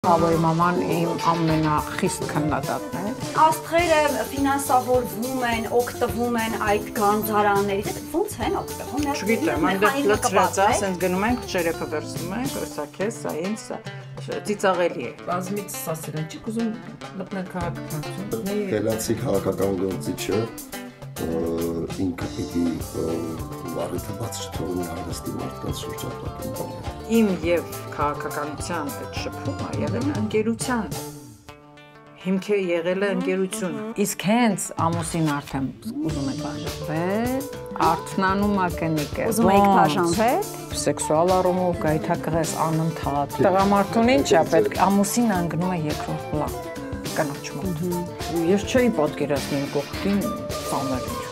Հավոյ մաման իմ ամենախիստ քննադատն է։ Աստղերը ֆինանսավորվում են, օգտվում են այդ գանձարաններից։ Ոնց են օգտվում։ Չգիտեմ, այնտեղ լծրած է, ասենց գնում ենք, շերեփը վերցնում ենք, սա քեզ, սա ինձ, ծիծաղելի է։ Բազմից ասել են, չի կուզում մտնել քաղաքականություն։ Գելացի քաղաքական գործիչը ինքը պիտի վարդը բաց չթողնի հարստի մարդկանց շրջապատում։ Իմ եւ քաղաքականության այդ շփումը եղել է ընկերության հիմքը եղել է ընկերություն։ Իսկ հենց ամուսին արդեն ուզում եք բաժանվել, արթնանում է կնիկը։ Ուզում եք բաժանվել։ Սեքսուալ առումով գայթակղես անընդհատ։ Տղամարդուն ինչ է պետք ամուսին անգնում է երկրորդ պլան կնոջ մոտ։ Ես չէի պատկերացնում կողքին ծանր բիզնեսմեն։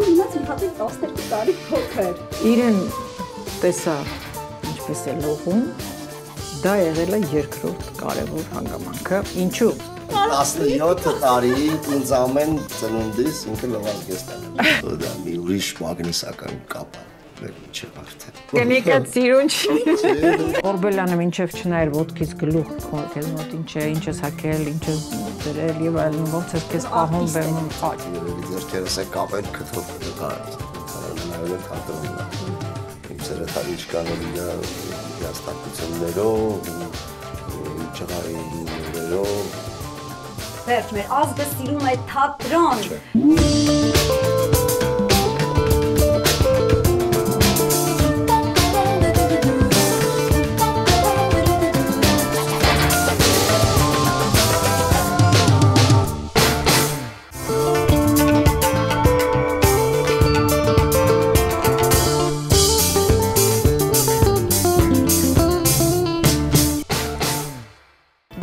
Ու հիմա ցնցածի 12 տարի փոքր։ Իրեն տեսա ինչպես է լողում, դա եղել է երկրորդ կարևոր հանգամանքը։ Ինչու։ 17 տարի ինձ ամեն ծնունդիս ինքը լվազգես տանել։ Դա մի ուրիշ մագնիսական կապ է մեր միջև արդեն։ Կնիկը ծիրուն չի։ Օրբելյանը մինչև չնայր ոդկից գլուխ քոքել մոտ ինչ է, ինչ ես հակել, ինչ ես դրել եւ այլն, ոնց ես քեզ պահում բերում աճ։ Երևի ձերքերս է կապել քթով կտա։ Նայել եմ թատրոնը։ Իմ սերտարի չկանել իր հաստատություններով, ճղարիներով։ Վերջ մեր ազգը սիրում է թատրոն։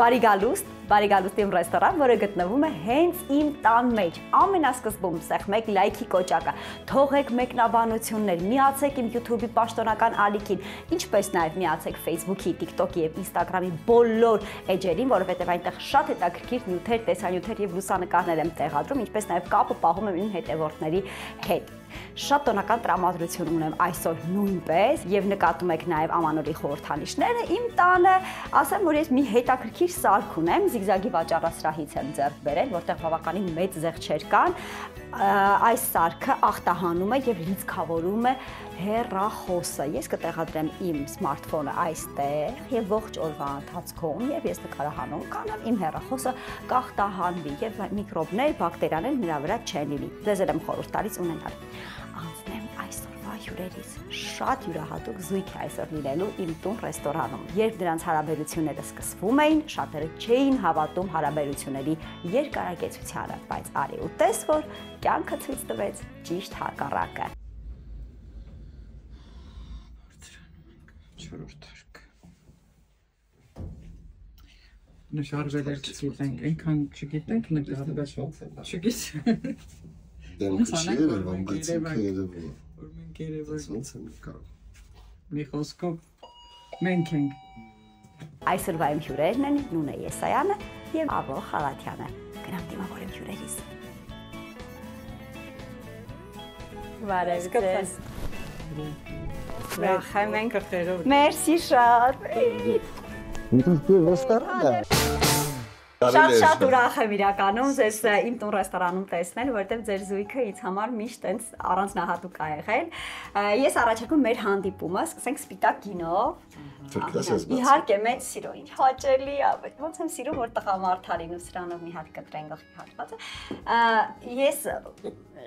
Բարի գալուստ, Բարի գալուստ իմ ռեստորան, որը գտնվում է հենց իմ տան մեջ։ Ամենասկզբում սեղմեք լայքի կոճակը, թողեք մեկնաբանություններ, միացեք իմ YouTube-ի պաշտոնական ալիքին, ինչպես նաև միացեք Facebook-ի, TikTok-ի եւ Instagram-ի բոլոր էջերին, որովհետեւ այնտեղ շատ հետաքրքիր նյութեր, տեսանյութեր եւ լուսանկարներ եմ տեղադրում, ինչպես նաև կապը պահում եմ իմ հետևորդների հետ շատ տոնական տրամադրություն ունեմ այսօր նույնպես եւ նկատում եք նաեւ ամանորի խորհրդանիշները իմ տանը ասեմ որ ես մի հետաքրքիր սարք ունեմ զիգզագի վաճառասրահից եմ ձեռք բերել որտեղ բավականին մեծ զեղչեր կան այս սարքը ախտահանում է եւ լիցքավորում է հեռախոսը։ Ես կտեղադրեմ իմ սմարթֆոնը այստեղ եւ ողջ օրվա ընթացքում եւ ես նկարահանում կանեմ իմ հեռախոսը կախտահանվի եւ միկրոբներ, բակտերիաներ նրա վրա չեն լինի։ Ձեզ եմ խորհուրդ տալիս ունենալ։ Անցնեմ այսօրվա հյուրերից։ Շատ յուրահատուկ զույգ է այսօր լինելու իմ տուն ռեստորանում։ Երբ դրանց հարաբերությունները սկսվում էին, շատերը չէին հավատում հարաբերությունների երկարակեցությանը, բայց արի ու տես, որ կյանքը ցույց տվեց ճիշտ հակառակը։ չորրորդ հարկ։ Նշարվել էր չգիտենք, այնքան չգիտենք նկարվել։ Չգիտեմ։ Դեմքը չի երևում, բայց ինքը երևում Որ մենք կարող։ մի խոսքով մենք ենք։ Այսօրվա իմ հյուրերն են Նունե Եսայանը եւ Աբո Խալաթյանը։ Գնամ դիմավորեմ հյուրերիս։ Բարև ձեզ։ Ուրախ եմ ենք Մերսի շատ։ Ինքը ռեստորան է։ Շատ շատ ուրախ եմ իրականում ձեզ իմ տուն ռեստորանում տեսնել, որովհետև ձեր զույգը ինձ համար միշտ տենց առանձնահատուկ ա եղել։ Ես առաջարկում մեր հանդիպումը, սկսենք սպիտակ գինով։ Իհարկե մեծ սիրո, ինչ հաճելի է, բայց ոնց եմ սիրում որ տղամարդ արին ու սրանով մի հատ կտրեն գլխի հատվածը։ Ես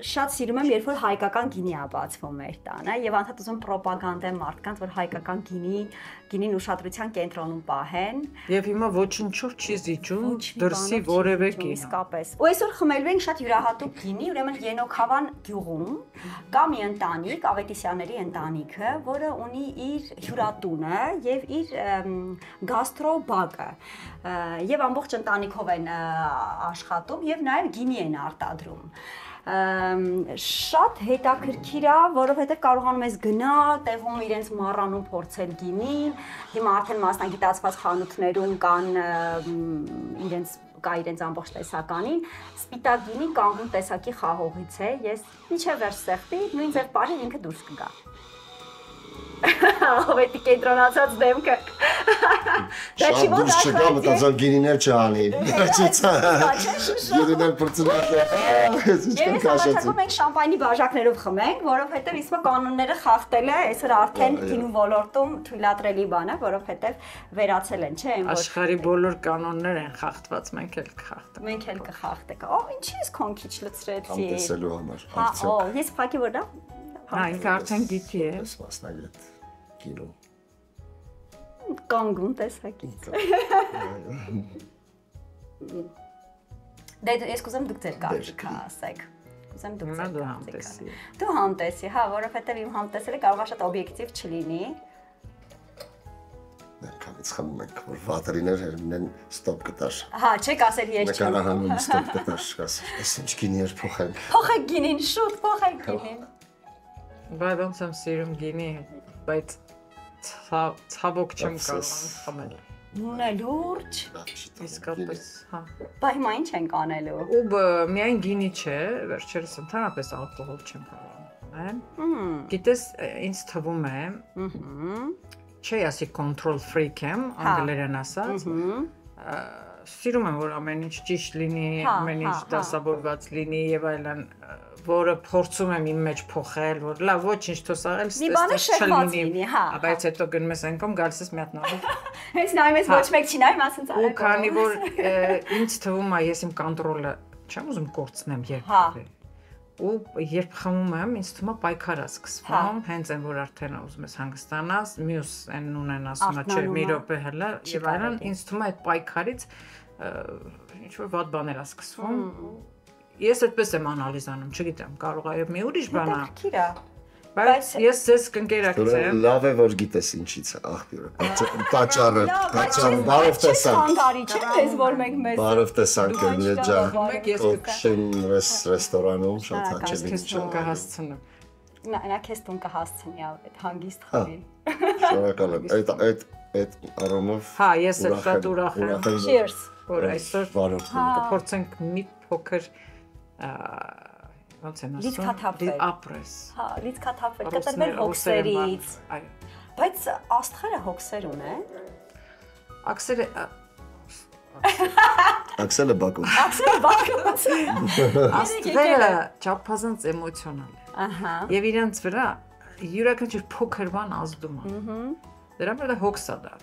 շատ սիրում եմ, երբ որ հայկական գինի է բացվում մեր տանը եւ անդադ ուզում ռոպագանդեմ մարդկանց, որ հայկական գինի գինին ուշադրության կենտրոնում պահեն։ Եվ հիմա ոչնչով չի զիջում դրսի որևէ կին։ Իսկապես։ Ու այսօր խմելու ենք շատ յուրահատուկ գինի, ուրեմն Ենոքավան գյուղում կա մի ընտանիք, Ավետիսյանների ընտանիքը, որը ունի իր հյուրատունը եւ իր գաստրոբակը։ Եվ ամբողջ ընտանիքով են աշխատում եւ նաեւ գինի են արտադրում շատ հետաքրքիր է, որովհետև կարողանում ես գնալ, տեղում իրենց մառանում փորձել գինի։ Հիմա արդեն մասնագիտացված խանութներում կան իրենց կա իրենց ամբողջ տեսականին։ Սպիտակ գինի կանգուն տեսակի խաղողից է։ Ես միջև վերջ սեղտի նույն ձև բարի ինքը դուրս կգա։ Ահովետի կենտրոնացած դեմքը։ Դա չի Շատ դուրս չկա, մտածան գինիներ չանի։ Չից։ Գինիներ պրծնակ։ Ես ինչ Ես կաշեցի։ հավատում ենք շամպայնի բաժակներով խմենք, որովհետև իսկը կանոնները խախտել է, այսօր արդեն գինու ոլորտում թույլատրելի բան է, որովհետև վերացել են, չէ՞, այն որ Աշխարի բոլոր կանոններ են խախտված, մենք էլ կխախտենք։ մենք էլ կխախտենք։ Ո, ինչի՞ ես քոնքիչ լցրեցի։ Համտեսելու համար։ Հա, ես փակի որ դա։ Հա, ինքը արդեն գիտի է։ ես մասնագետ գինու։ Կանգուն տեսակից։ Դե ես կուզեմ դուք ձեր կարծիքը ասեք։ Կուզեմ դուք ձեր կարծիքը։ Դու համտեսի, հա, որովհետև իմ համտեսելը կարող է շատ օբյեկտիվ չլինի։ Ներքանից խմում ենք, որ վատրիներ հերմնեն ստոպ կտար։ Հա, չեք ասել ես չեմ։ Նկարահանում ստոպ կտար, ասես, այս ինչ գինի էր փոխել։ Փոխեք գինին, շուտ փոխեք գինին։ Բայ ոնց եմ սիրում գինի, բայց ցա- ցավոք չեմ կարող խմել։ Նույնը լուրջ։ Իսկապես, հա։ Բա հիմա ինչ ենք անելու։ Ու բ- միայն գինի չէ, վերջերս ընդհանրապես ալկոհոլ չեմ կարող Հմ, Գիտես, ինձ թվում է, չի ասի control freak եմ, Հա։ անգլերեն ասած, ը, սիրում եմ որ ամեն ինչ ճիշտ լինի, Հա, ամեն հա, ինչ հա։ դասավորված լինի եւ այլն, որը փորձում եմ իմ մեջ փոխել, որ լավ ոչինչ թոսաղել, Մի բանը շեղված լինի, հա, Ա, Բայց հետո գնում ես այնքան գալիս ես մի հատ նավով։ Հենց նայում ես ոչ մեկ չի նայում, ասենց Ու քանի որ ինձ թվում է ես իմ կոնտրոլը չեմ ուզում կորցնեմ Հա։ երբևէ։ Ու երբ խմում եմ, ինձ թվում է պայքարա Հա։ սկսվում, հենց այն որ արդեն ուզում ես հանգստանաս, մյուս այն նունեն ասում է, չէ, մի է, րոպե հələ եւ այլն, ինձ թվում է այդ պայքարից ինչ որ վատ բաներ է սկսվում։ Ես այդպես եմ անալիզանում, չգիտեմ, կարող է եւ մի ուրիշ բան է, Քիրա։ բայց բայց- ես ձեզ կընկերակցեմ։ լավ է որ գիտես ինչից է աղբյուրը։ Պատճառը, պատճառը բարով տեսանք։ խանգարի, չէ՞, ես որ մենք մեզ Բարով տեսանք ինչ ջան։ ես Օքշեն ռեստորանում շատ Հա, հաճելի։ Ես չեմ կհասցնեմ։ նա նա քեզ տուն կհասցնի այդ հանգիստ Հա։ խմի։ Շնորհակալ եմ։ Այդ այդ այդ առումով Հա, ես էլ շատ ուրախ եմ, Cheers։ որ այսօր բարով Հա։ կփորձենք մի փոքր ոնց են ասում? Լիցքաթափվել։ ապրես Հա, լիցքաթափվել, Ռուսներ- կտրվել հոգսերից։ այո Բայց աստղերը հոգսեր ունեն։ աքսերը Աքսելը Բաքու։ Աքսերը բակված։ աստղերը չափազանց էմոցիոնալ են Ահա։ եւ իրենց վրա յուրաքանչյուր փոքր բան ազդում է դրա վրա հոգս է դա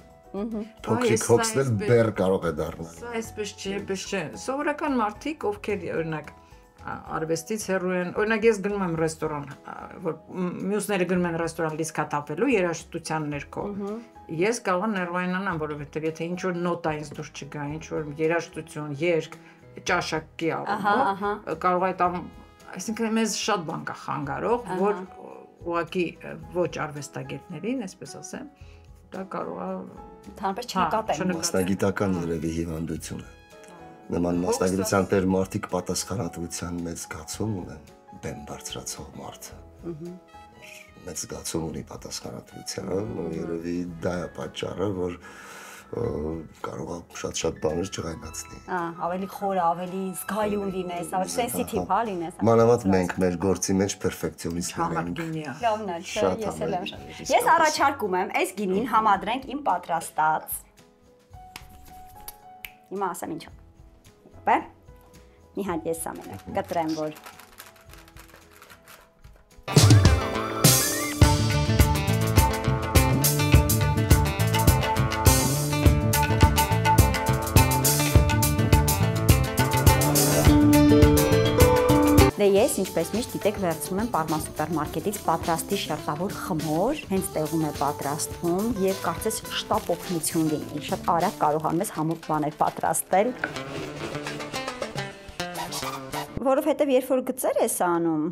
Փոքրիկ հոգսն էլ բեր կարող է դառնալ։ Սա այսպես չէ, այսպես չէ։ Սովորական մարդիկ, ովքեր օրինակ արվեստից հեռու են, օրինակ ես գնում եմ ռեստորան, որ մյուսները գնում են ռեստորան լիսկատապելու երաժշտության ներքո։ Ես կարող եմ ներվայնանամ, որովհետև եթե ինչ որ նոտա ինձ դուր չգա, ինչ որ երաժշտություն, երգ, ճաշակի առումով, կարող է տամ, այսինքն մեզ շատ բան կա խանգարող, որ ուղղակի ը, ոչ արվեստագետներին, այսպես ասեմ, դա կարող է Ընդհանրապես Հա, չնկատեն։ չնկատեն։ Մասնագիտական երևի հիվանդություն է։ Նման մասնագիտության տեր մարդիկ պատասխանատվության մեծ զգացում ունեն, բեմ բարձրացող մարդը։ Մեծ զգացում ունի պատասխանատվության, ու երևի դա է պատճառը, որ կարող է շատ-շատ բաներ ջղայնացնի։ Ահա, ավելի խոր, ավելի զգայուն լինես, ավելի սենսիտիվ հա լինես։ Մանավանդ մենք մեր գործի մեջ պերֆեկցիոնիստներ համար ենք։ գինի է։ Լավն է, չէ, Շատ ես էլ եմ շատ։ Ես առաջարկում եմ այս գինին համադրենք իմ պատրաստած։ Հիմա ասեմ ինչա։ Բե։ Մի հատ ես ամենը կտրեմ որ Դե ես, ինչպես միշտ գիտեք, վերցնում եմ Parma սուպերմարկետից պատրաստի շերտավոր խմոր, հենց տեղում է պատրաստվում եւ կարծես շտապ օգնություն լինի։ Շատ արագ կարողանում ես համով բաներ պատրաստել։ Որովհետեւ երբ որ գծեր ես անում,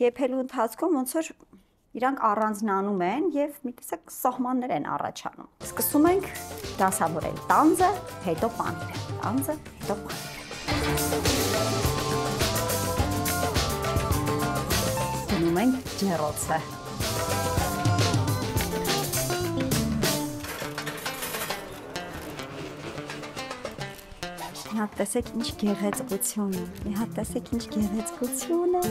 եփելու ընթացքում ոնց որ իրանք առանձնանում են եւ մի տեսակ սահմաններ են առաջանում։ Սկսում ենք դասավորել. Տանձը, հետո պանիրը։ Տանձը, հետո պանիրը։ Դնում ենք ջեռոցը։ Մի հատ տեսեք ինչ գեղեցկություն է։ Մի հատ տեսեք ինչ գեղեցկություն է։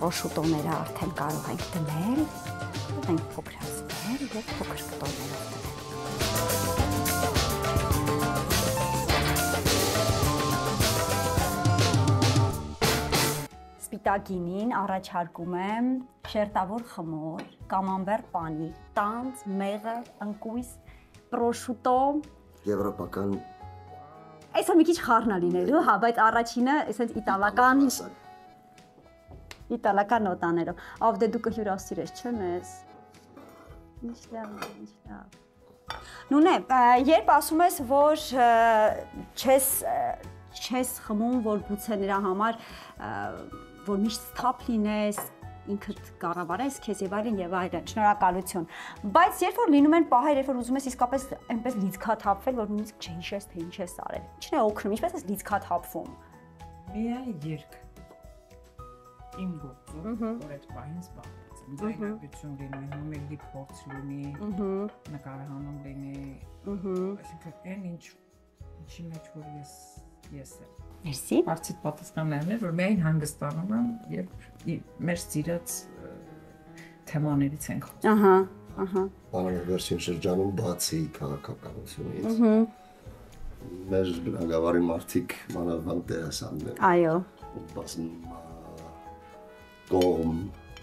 պրոշուտոները արդեն կարող ենք դնել, ենք փոքրացնել եւ փոքր կտորներով դնել։ Սպիտակինին առաջարկում եմ շերտավոր խմոր, կամամբեր պանիր, տանձ, մեղը, ընկույզ, պրոշուտո, Եվրոպական Այսօր մի քիչ խառնա լինելու, հա, բայց առաջինը այսպես իտալական իտալական նոտաներով։ Ավ դե դու կհյուրասիրես, մեզ։ Ինչ լավ, ինչ լավ։ Նունե, երբ ասում ես, որ չես չես խմում, որ գուցե նրա համար ա, որ միշտ սթափ լինես, ինքդ կառավարես քեզ եւ այլն եւ այլն։ Շնորհակալություն։ Բայց երբ որ լինում են պահեր, երբ որ ուզում ես իսկապես այնպես լիցքաթափվել, որ նույնիսկ չհիշես թե ինչ ես արել։ Ինչն է օգնում, ինչպես ես լիցքաթափվում։ Միայն երկ։ Իմ գործում, որ այդ պահին զբաղված եմ։ Ձայնագրություն լինի, նոմերի փորձ լինի, նկարահանում լինի։ Այսինքն այն ինչ ինչի մեջ որ ես ես եմ։ Մերսի։ Բարձիտ պատասխաններն էր, որ միայն հանգստանում եմ, երբ մեր ծիրած թեմաներից ենք Ահա, ահա։ Անվերսին շրջանում բացի քաղաքականությունից։ Մեր բնակավարի մարդիկ մանավանդ դերասաններ Այո։ բազում կողմ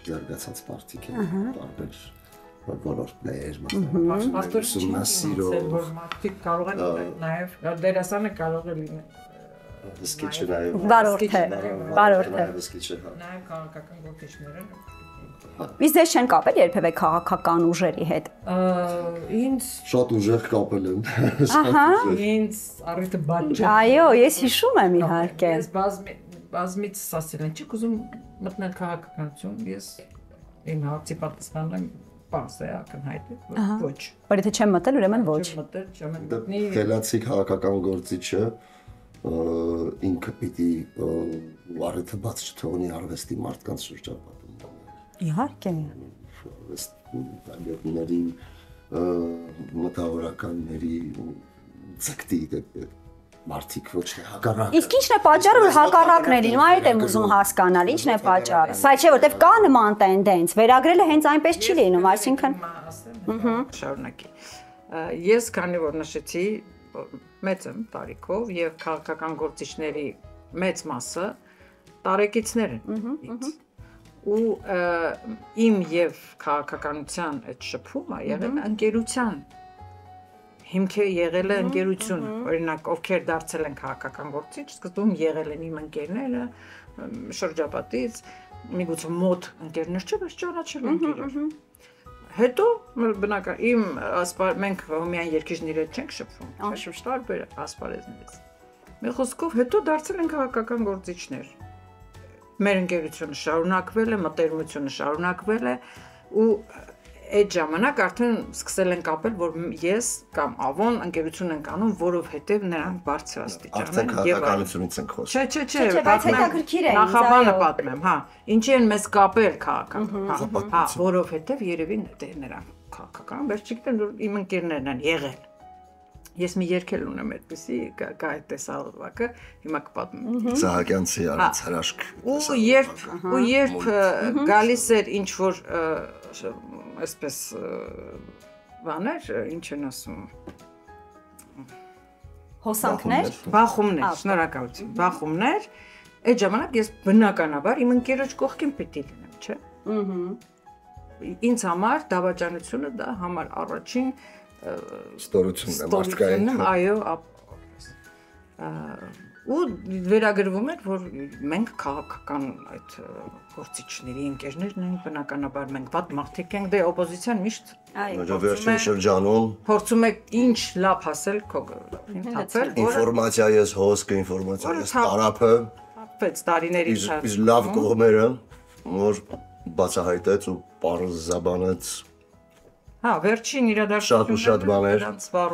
զարգացած մարդիկ են տարբեր ոլորտներ, Մարդիկ ուսումնասիրող, որ մարդիկ կարող են նաև դերասանը կարող է լինել սկիչը նաև Վարորդ է, վարորդ է։ սկիչը հա նաև քաղաքական գործիչները Իսկ դες չեն կապել երբևէ քաղաքական ուժերի հետ։ ինձ շատ ուժեղ կապել եմ Ահա։ ինձ առիթը բաճ Այո, ես հիշում եմ իհարկե։ Ես բազմի բազմից ասել եմ, չի ուզում մտնել քաղաքականություն, ես իմ հարցի պատասխանն եմ բաց է ակնհայտ է, ոչ։ Որ եթե չեմ մտել, ուրեմն ոչ։ Մտել չեմ Դե մտնի խելացի քաղաքական գործիչը ինքը պիտի առիթը բաց չթողնի արվեստի մարդկանց շրջապատում Իհարկե։ տարբերների մտավորականների ցկտի մարդիկ ոչ թե հակառակ Իսկ ի՞նչն է պատճառը, որ հակառակն է լինում, այդ եմ ուզում հասկանալ, ի՞նչն է պատճառը։ Սա չէ, որտեվ կա նման տենդենց, վերագրելը հենց այնպես չի լինում, այսինքն շարունակի։ Ես քանի որ նշեցի մեծ եմ տարիքով եւ քաղաքական գործիչների մեծ մասը տարեկիցներ են։ Ու իմ եւ քաղաքականության այդ շփումը եղել է ընկերության հիմք է եղել է ընկերություն, օրինակ ովքեր դարձել են քաղաքական գործիչ, սկզբում եղել են իմ ընկերները շրջապատից, միգուցե մոտ ընկերներ չէ, բայց ճանաչել իրար։ Հետո բնական իմ ասպար մենք միայն երկիչների հետ չենք շփվում, անշուշտ տարբեր ասպարեզներից։ Մի խոսքով հետո դարձել են քաղաքական գործիչներ։ Մեր ընկերությունը շարունակվել է, մտերմությունը շարունակվել է ու այդ ժամանակ արդեն սկսել են կապել, որ ես կամ Ավոն ընկերություն ենք անում, որովհետև նրանք բարձր աստիճան են եւ քաղաքականությունից ենք խոսում Չէ, չէ, չէ, բայց հետաքրքիր է Նախաբանը պատմեմ, հա։ Ինչի են մեզ կապել քաղաքական։ Հա, հա, որովհետև երևի դե նրանք քաղաքական, բայց չգիտեմ որ իմ ընկերներն են եղել։ Ես մի երկել ունեմ այդպեսի կա այդ տեսարվակը, հիմա կպատմեմ։ Սահակյանցի արած հրաշք Ու երբ ու երբ գալիս էր ինչ որ այսպես բաներ, ինչ են ասում, հոսանքներ։ Բախումներ, շնորհակալություն։ Բախումներ, այդ ժամանակ ես բնականաբար իմ ընկերոջ կողքին պիտի լինեմ, չէ՞։ Ահա։ Ինձ համար դավաճանությունը դա համար առաջին ստորությունն է մարդկային այո, ու վերագրվում էր, որ մենք քաղաքական այդ գործիչների ընկերներն ենք, բնականաբար մենք ված մարդիկ ենք, դե օպոզիցիան միշտ Այո։ վերջին շրջանում փորձում է ինչ լավ հասել քո ընթացել, ինֆորմացիա ես հոսքը, ինֆորմացիա ես տարափը, թափվեց տարիների իսկ իսկ լավ կողմերը, որ բացահայտեց ու պարզաբանեց Հա, վերջին իրադարձությունները Շատ ու շատ բաներ։ դրանց վառ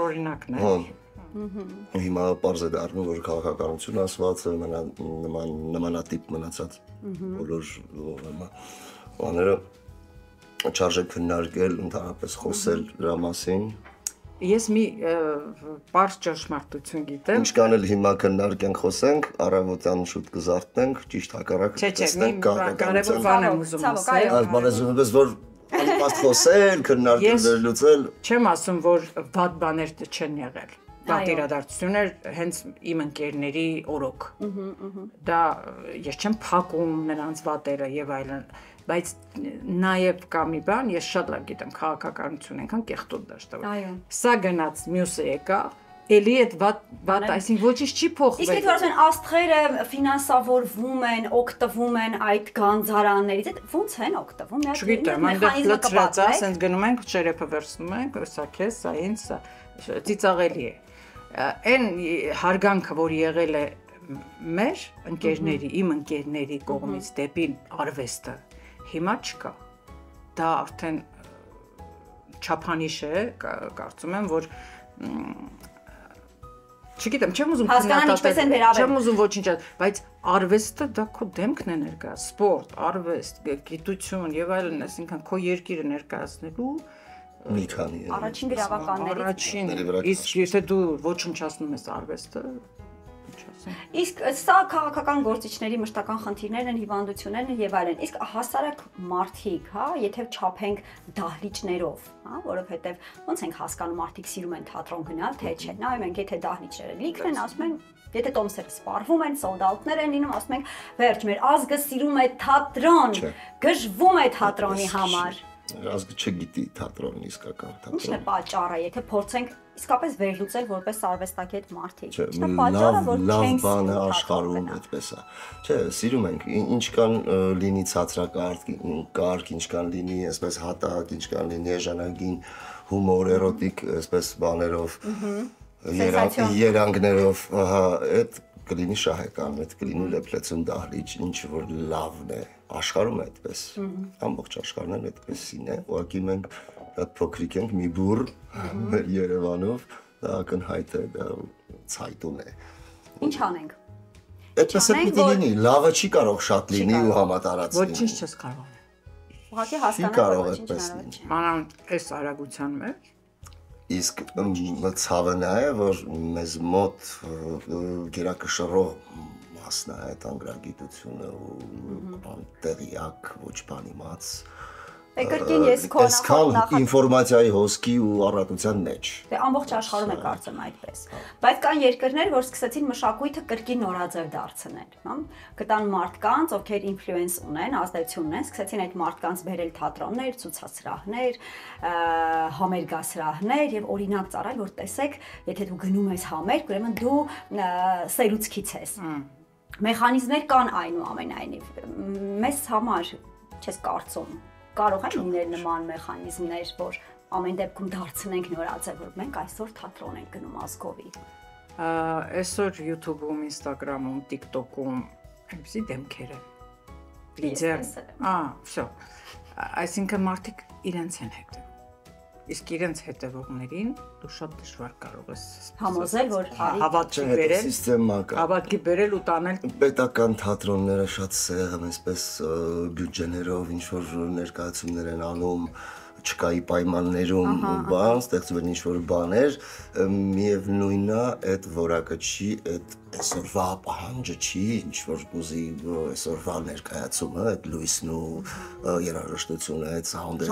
Հա։ Հիմա པարզ է դառնում, որ քաղաքականություն ասվածը նման նման նմանատիպ մնացած բոլոր ուրեմն բաները չարժե քննարկել, ընդհանրապես խոսել դրա մասին։ ես մի པարզ ճշմարտություն գիտեմ։ Ինչ կան էլ հիմա քննարկենք խոսենք, առավոտյան շուտ կզարթնենք, ճիշտ հակառակը Չէ, չէ, մի կարևոր բան եմ ուզում ասել։ Այս բանը զուգս որ անպաստ խոսել, քննարկել, Ես- վերլուծել, Չեմ ասում, որ վատ բաներ չեն եղել։ Իրադարձություններ հենց իմ ընկերների օրոք։ Դա ես չեմ փակում նրանց վատերը եւ այլն, բայց նաեւ կա մի բան, ես շատ լավ գիտեմ քաղաքականություն այնքան կեղտոտ դաշտավոր։ Այո։ Սա գնաց մյուսը եկա, էլի այդ վատ վատ, այսինքն ոչինչ չի Իսկ փոխվել։ եթե որ ասեն աստղերը ֆինանսավորվում են, օգտվում են այդ գանձարաններից, այդ ո՞նց են օգտվում։ Չգիտեմ, այնտեղ լծրած է, ասենց գնում ենք, շերեփը վերցնում ենք, սա քեզ, սա ինձ, սա ծիծաղելի է։ Այն հարգանքը, որ եղել է մեր ընկերների, իմ ընկերների կողմից դեպի արվեստը, հիմա չկա։ Դա արդեն չափանիշ է, կա- կարծում եմ, որ Չգիտեմ, չեմ ուզում վերաբերվում։ Չեմ ուզում ոչինչ, բայց արվեստը դա քո դեմքն է ներկա, սպորտ, արվեստ, գիտություն եւ այլն, այսինքն քո երկիրը ներկայացնելու մի քանի։ է։ Առաջին գրավականներից։ առաջին։ Իսկ եթե դու ոչնչացնում ես արվեստը, Իսկ սա քաղաքական գործիչների մշտական խնդիրներն են, հիվանդություններն են եւ այլն։ Իսկ հասարակ մարդիկ, հա, եթե չափենք դահլիճներով, հա, որովհետեւ ոնց ենք հասկանում մարդիկ սիրում են թատրոն գնալ, թե չէ։ Նայում ենք, եթե դահլիճները լիքն են, ասում են Եթե տոմսերը սպառվում են, սոլդատներ են լինում, ասում ենք, վերջ, մեր ազգը սիրում է թատրոն, Չէ։ գժվում է թատրոնի համար։ Ազգը չգիտի թատրոնն իսկական Ինչն է պատճառը, եթե փորձենք իսկապես վերլուծել որպես արվեստագետ մարդիկ։ Չէ, պատճառը, որ չենք բան է սիրում աշխարհում այդպես է։ Չէ, սիրում ենք, ինչ կան լինի ցածրակարգ, կարգ, ինչ կան լինի, այսպես հատակ, ինչ կան լինի էժանագին հումոր, էրոտիկ, այսպես բաներով։ Երանգներով, ահա, այդ կլինի շահեկան, այդ կլինի լեփլեցուն դահլիճ, ինչ որ լավն է աշխարհում այդպես։ Ամբողջ աշխարհն էլ այդպեսին է։ Ուղղակի մենք փոքրիկ ենք մի բուր մեր Երևանով, դա ակնհայտ է, դա ցայտուն է։ Ինչ անենք։ Այդպես է պիտի լինի, լավը չի կարող շատ լինի ու համատարած Ոչինչ լինի։ չես կարող։ Ուղղակի Չի հասկանալ, կարող որ ոչինչ այդպես լինի։ չի։ Մանան այս արագության մեջ Իսկ ցավը նա է, որ մեզ մոտ գերակշռող մասն է այդ անգրագիտությունը ու անտեղյակ ոչ բան իմաց։ Դե կրկին ես քո նախ ինֆորմացիայի հոսքի ու առատության մեջ։ Դե ամբողջ աշխարհում է կարծեմ այդպես։ Բայց կան երկրներ, որ սկսեցին մշակույթը կրկին նորաձև դարձնել, հա։ Գտան մարդկանց, ովքեր ինֆլուենս ունեն, ազդեցություն ունեն, սկսեցին այդ մարդկանց բերել թատրոններ, ցուցասրահներ, համերգասրահներ եւ օրինակ ծառայել, որ տեսեք, եթե դու գնում ես համերգ, ուրեմն դու սերուցքից ես։ Մեխանիզմներ կան այնուամենայնիվ։ Մեզ համար չես կարծում Կարող են լինել նման մեխանիզմներ, որ ամեն դեպքում դարձնենք նորաձև, որ մենք այսօր թատրոն ենք գնում ազգովի։ Այսօր YouTube-ում, Instagram-ում, TikTok-ում այնպեսի դեմքեր են։ Լիդեր։ Ահա, վсё։ Այսինքն մարդիկ իրենց են հետը Իսկ իրենց հետևողներին դու շատ դժվար կարող ես Համոզել, որ հավատքի Չէ, դա բերել, սիստեմա կա։ հավատքի բերել ու տանել Պետական թատրոնները շատ սեղ են, այսպես բյուջեներով ինչ որ ներկայացումներ են անում, չկայի պայմաններում ու բան, ստեղծում են ինչ որ բաներ, միևնույնն է, այդ որակը չի, այդ այսօրվա պահանջը չի, ինչ որ ուզի ը, այսօրվա ներկայացումը, այդ լույսն ու երաժշտությունը, այդ սաունդը,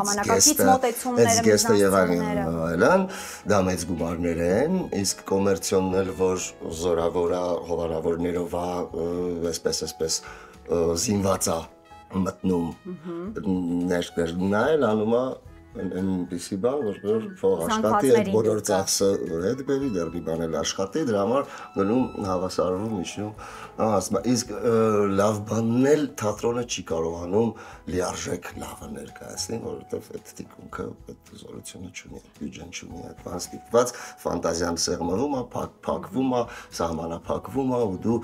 մոտեցումները, այդ գեստը եւ այլն, դա մեծ գումարներ են, իսկ կոմերցիոնն էլ որ զորավոր է, հովանավորներով է, այսպես այսպես զինված է մտնում ներկեր նայել անում է այն- այնպեսի բան, որ որ փող աշխատի, այդ բոլոր ծախսը հետ բերի դեռ մի բան էլ աշխատի, դրա համար գնում հավասարվում իջնում, ասում իսկ լավ բանն էլ թատրոնը չի կարողանում լիարժեք լավը ներկայացնել, որովհետև այդ թիկունքը այդ զորությունը չունի, բյուջեն չունի, այդ բան ստիպված ֆանտազիան սեղմվում է, փակ փակվում է, սահմանափակվում է ու դու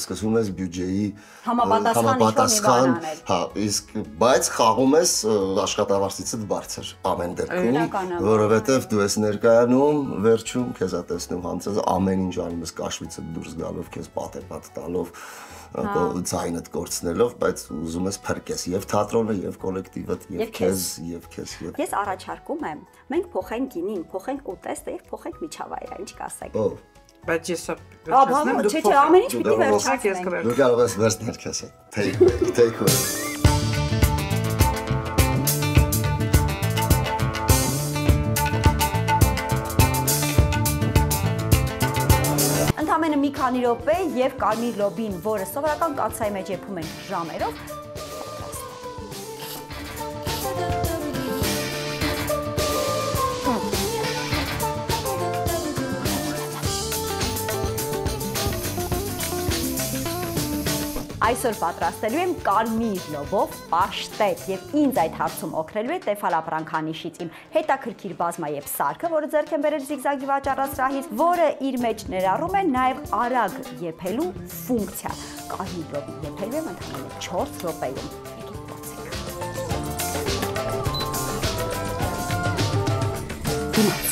սկսում ես բյուջեի Համապատասխան հա, իսկ բայց խաղում ես ը, հոգիդ բարձր ամեն դեպքում, որովհետև դու ես ներկայանում, վերջում քեզ ա տեսնում հանցած ամեն ինչ անում ես կաշվիցը դուրս գալով, քեզ պատեպատ տալով, Հա։ ձայնդ կորցնելով, բայց ուզում ես փրկես եւ թատրոնը, եւ կոլեկտիվդ, Եվ եւ քեզ, եւ քեզ, եւ Ես առաջարկում եմ, մենք փոխենք գինին, փոխենք ուտեստը եւ փոխենք միջավայրը, ինչ կասեք։ Ո, Բայց ես Ա, բա, չէ, չէ, ամեն ինչ պիտի վերջացնենք։ դու կարող ես վերցնել քեզ։ Take take մի քանի րոպե եւ կարմիր լոբին, որը սովորական կացայի մեջ եփում են ժամերով, Այսօր պատրաստելու եմ կարմիր լոբով պաշտետ եւ ինձ այդ հարցում օգնելու է Տեֆալ Ապրանքանիշից իմ հետաքրքիր բազմայեպ սարքը, որը ձեռք եմ բերել զիգզագի վաճառասրահից, որը իր մեջ ներառում է նաեւ արագ եփելու ֆունկցիա։ Կարմիր լոբի եփելու եմ ընդհանրապես 4 րոպեում։ Եկեք փորձենք։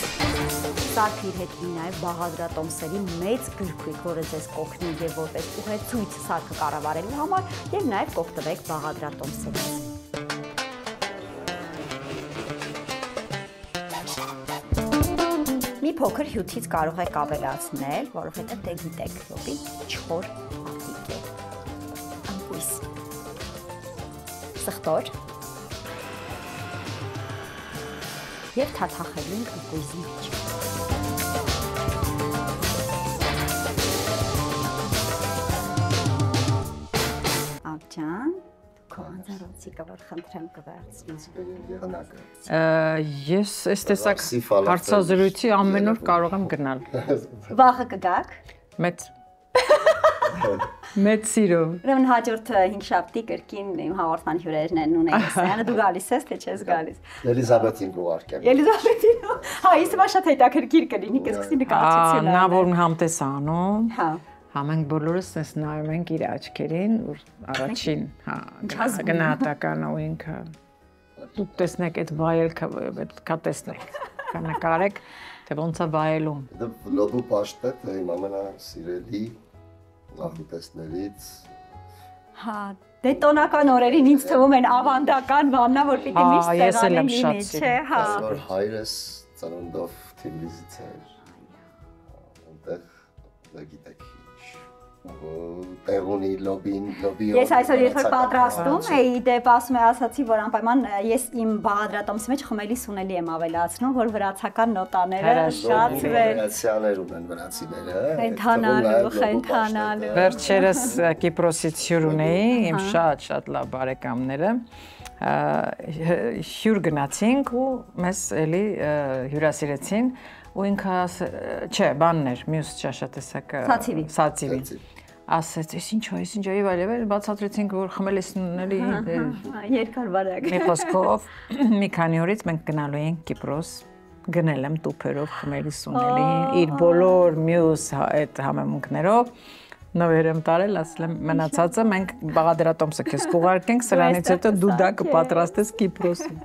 Սարքը իր հետ ունի նաև բաղադրատոմսերի մեծ գրքույկ, որը ձեզ կօգնի եւ որպես ուղեցույց սարքը կառավարելու համար եւ նաև կօգտվեք բաղադրատոմսերից։ Մի փոքր հյութից կարող եք ավելացնել, որովհետեւ դե գիտեք, լոբի չոր մատիկ է։ Անկույս։ Սխտոր։ Եվ թաթախելու ենք անկույզի մեջ։ Աղջան, քո անձեռոցիկը որ խնդրեմ կվերցնես։ Ես այս տեսակ հարցազրույցի ամեն օր կարող եմ գնալ։ Վաղը կգաք։ Մեծ Մեծ սիրով։ Ուրեմն հաջորդ 5 շաբթի կրկին իմ հաղորդման հյուրերն են ունեն սայանը դու գալիս ես թե չես գալիս։ Էլիզաբեթին գուարկեմ։ Էլիզաբեթին։ Հա, իսկ մա շատ հետաքրքիր կլինի, կսկսի նկարչություն Նա որ համտես անում, Հա։ Համենք բոլորս էս նայում ենք իր աչքերին, որ առաջին, հա, գնա- գնահատականը ու ինքը դու տեսնեք այդ վայելքը, պետքա տեսնեք։ Կա նկարեք, թե ոնց է վայելում։ Դա լոբու պաշտպետը իմ ամենասիրելի նախուտեստներից Հա, դե տոնական օրերին ինձ թվում են ավանդական բաննա, որ պիտի միշտ տեղանեն լինի, չէ, հա։ որ հայրս ծննդով Թիֆլիսից էր։ Այնտեղ դա գիտեք ինչ։ Տեղ ունի լոբին, լոբի Ես այսօր երբ որ պատրաստում էի, դեպ ասում եմ ասացի, որ անպայման ես իմ բաղադրատոմսի մեջ խմելի սունելի եմ ավելացնում, որ վրացական նոտաները շատ վեր վերացիաներ ունեն վրացիները։ Խենթանալու, խենթանալու։ Վերջերս Կիպրոսից հյուր ունեի, իմ շատ-շատ լավ բարեկամները։ Հյուր գնացինք ու մեզ էլի հյուրասիրեցին ու ինքը չէ, բանն էր, մյուս ճաշատեսակը Սացիվի։ Սացիվի։ Ասեց, «Էս ինչ է, էս ինչ է» եւ այլ եւ այլ բացատրեցինք, որ խմել ես ունելի Հա, Երկար բարակ։ մի խոսքով մի քանի օրից մենք գնալու ենք Կիպրոս գնել եմ տուփերով խմելի սունելի իր բոլոր մյուս հա- այդ համեմունքներով նվեր եմ տարել, ասել եմ մնացածը մենք բաղադրատոմսը քեզ կուղարկենք, սրանից հետո դու դա կպատրաստես Կիպրոսում։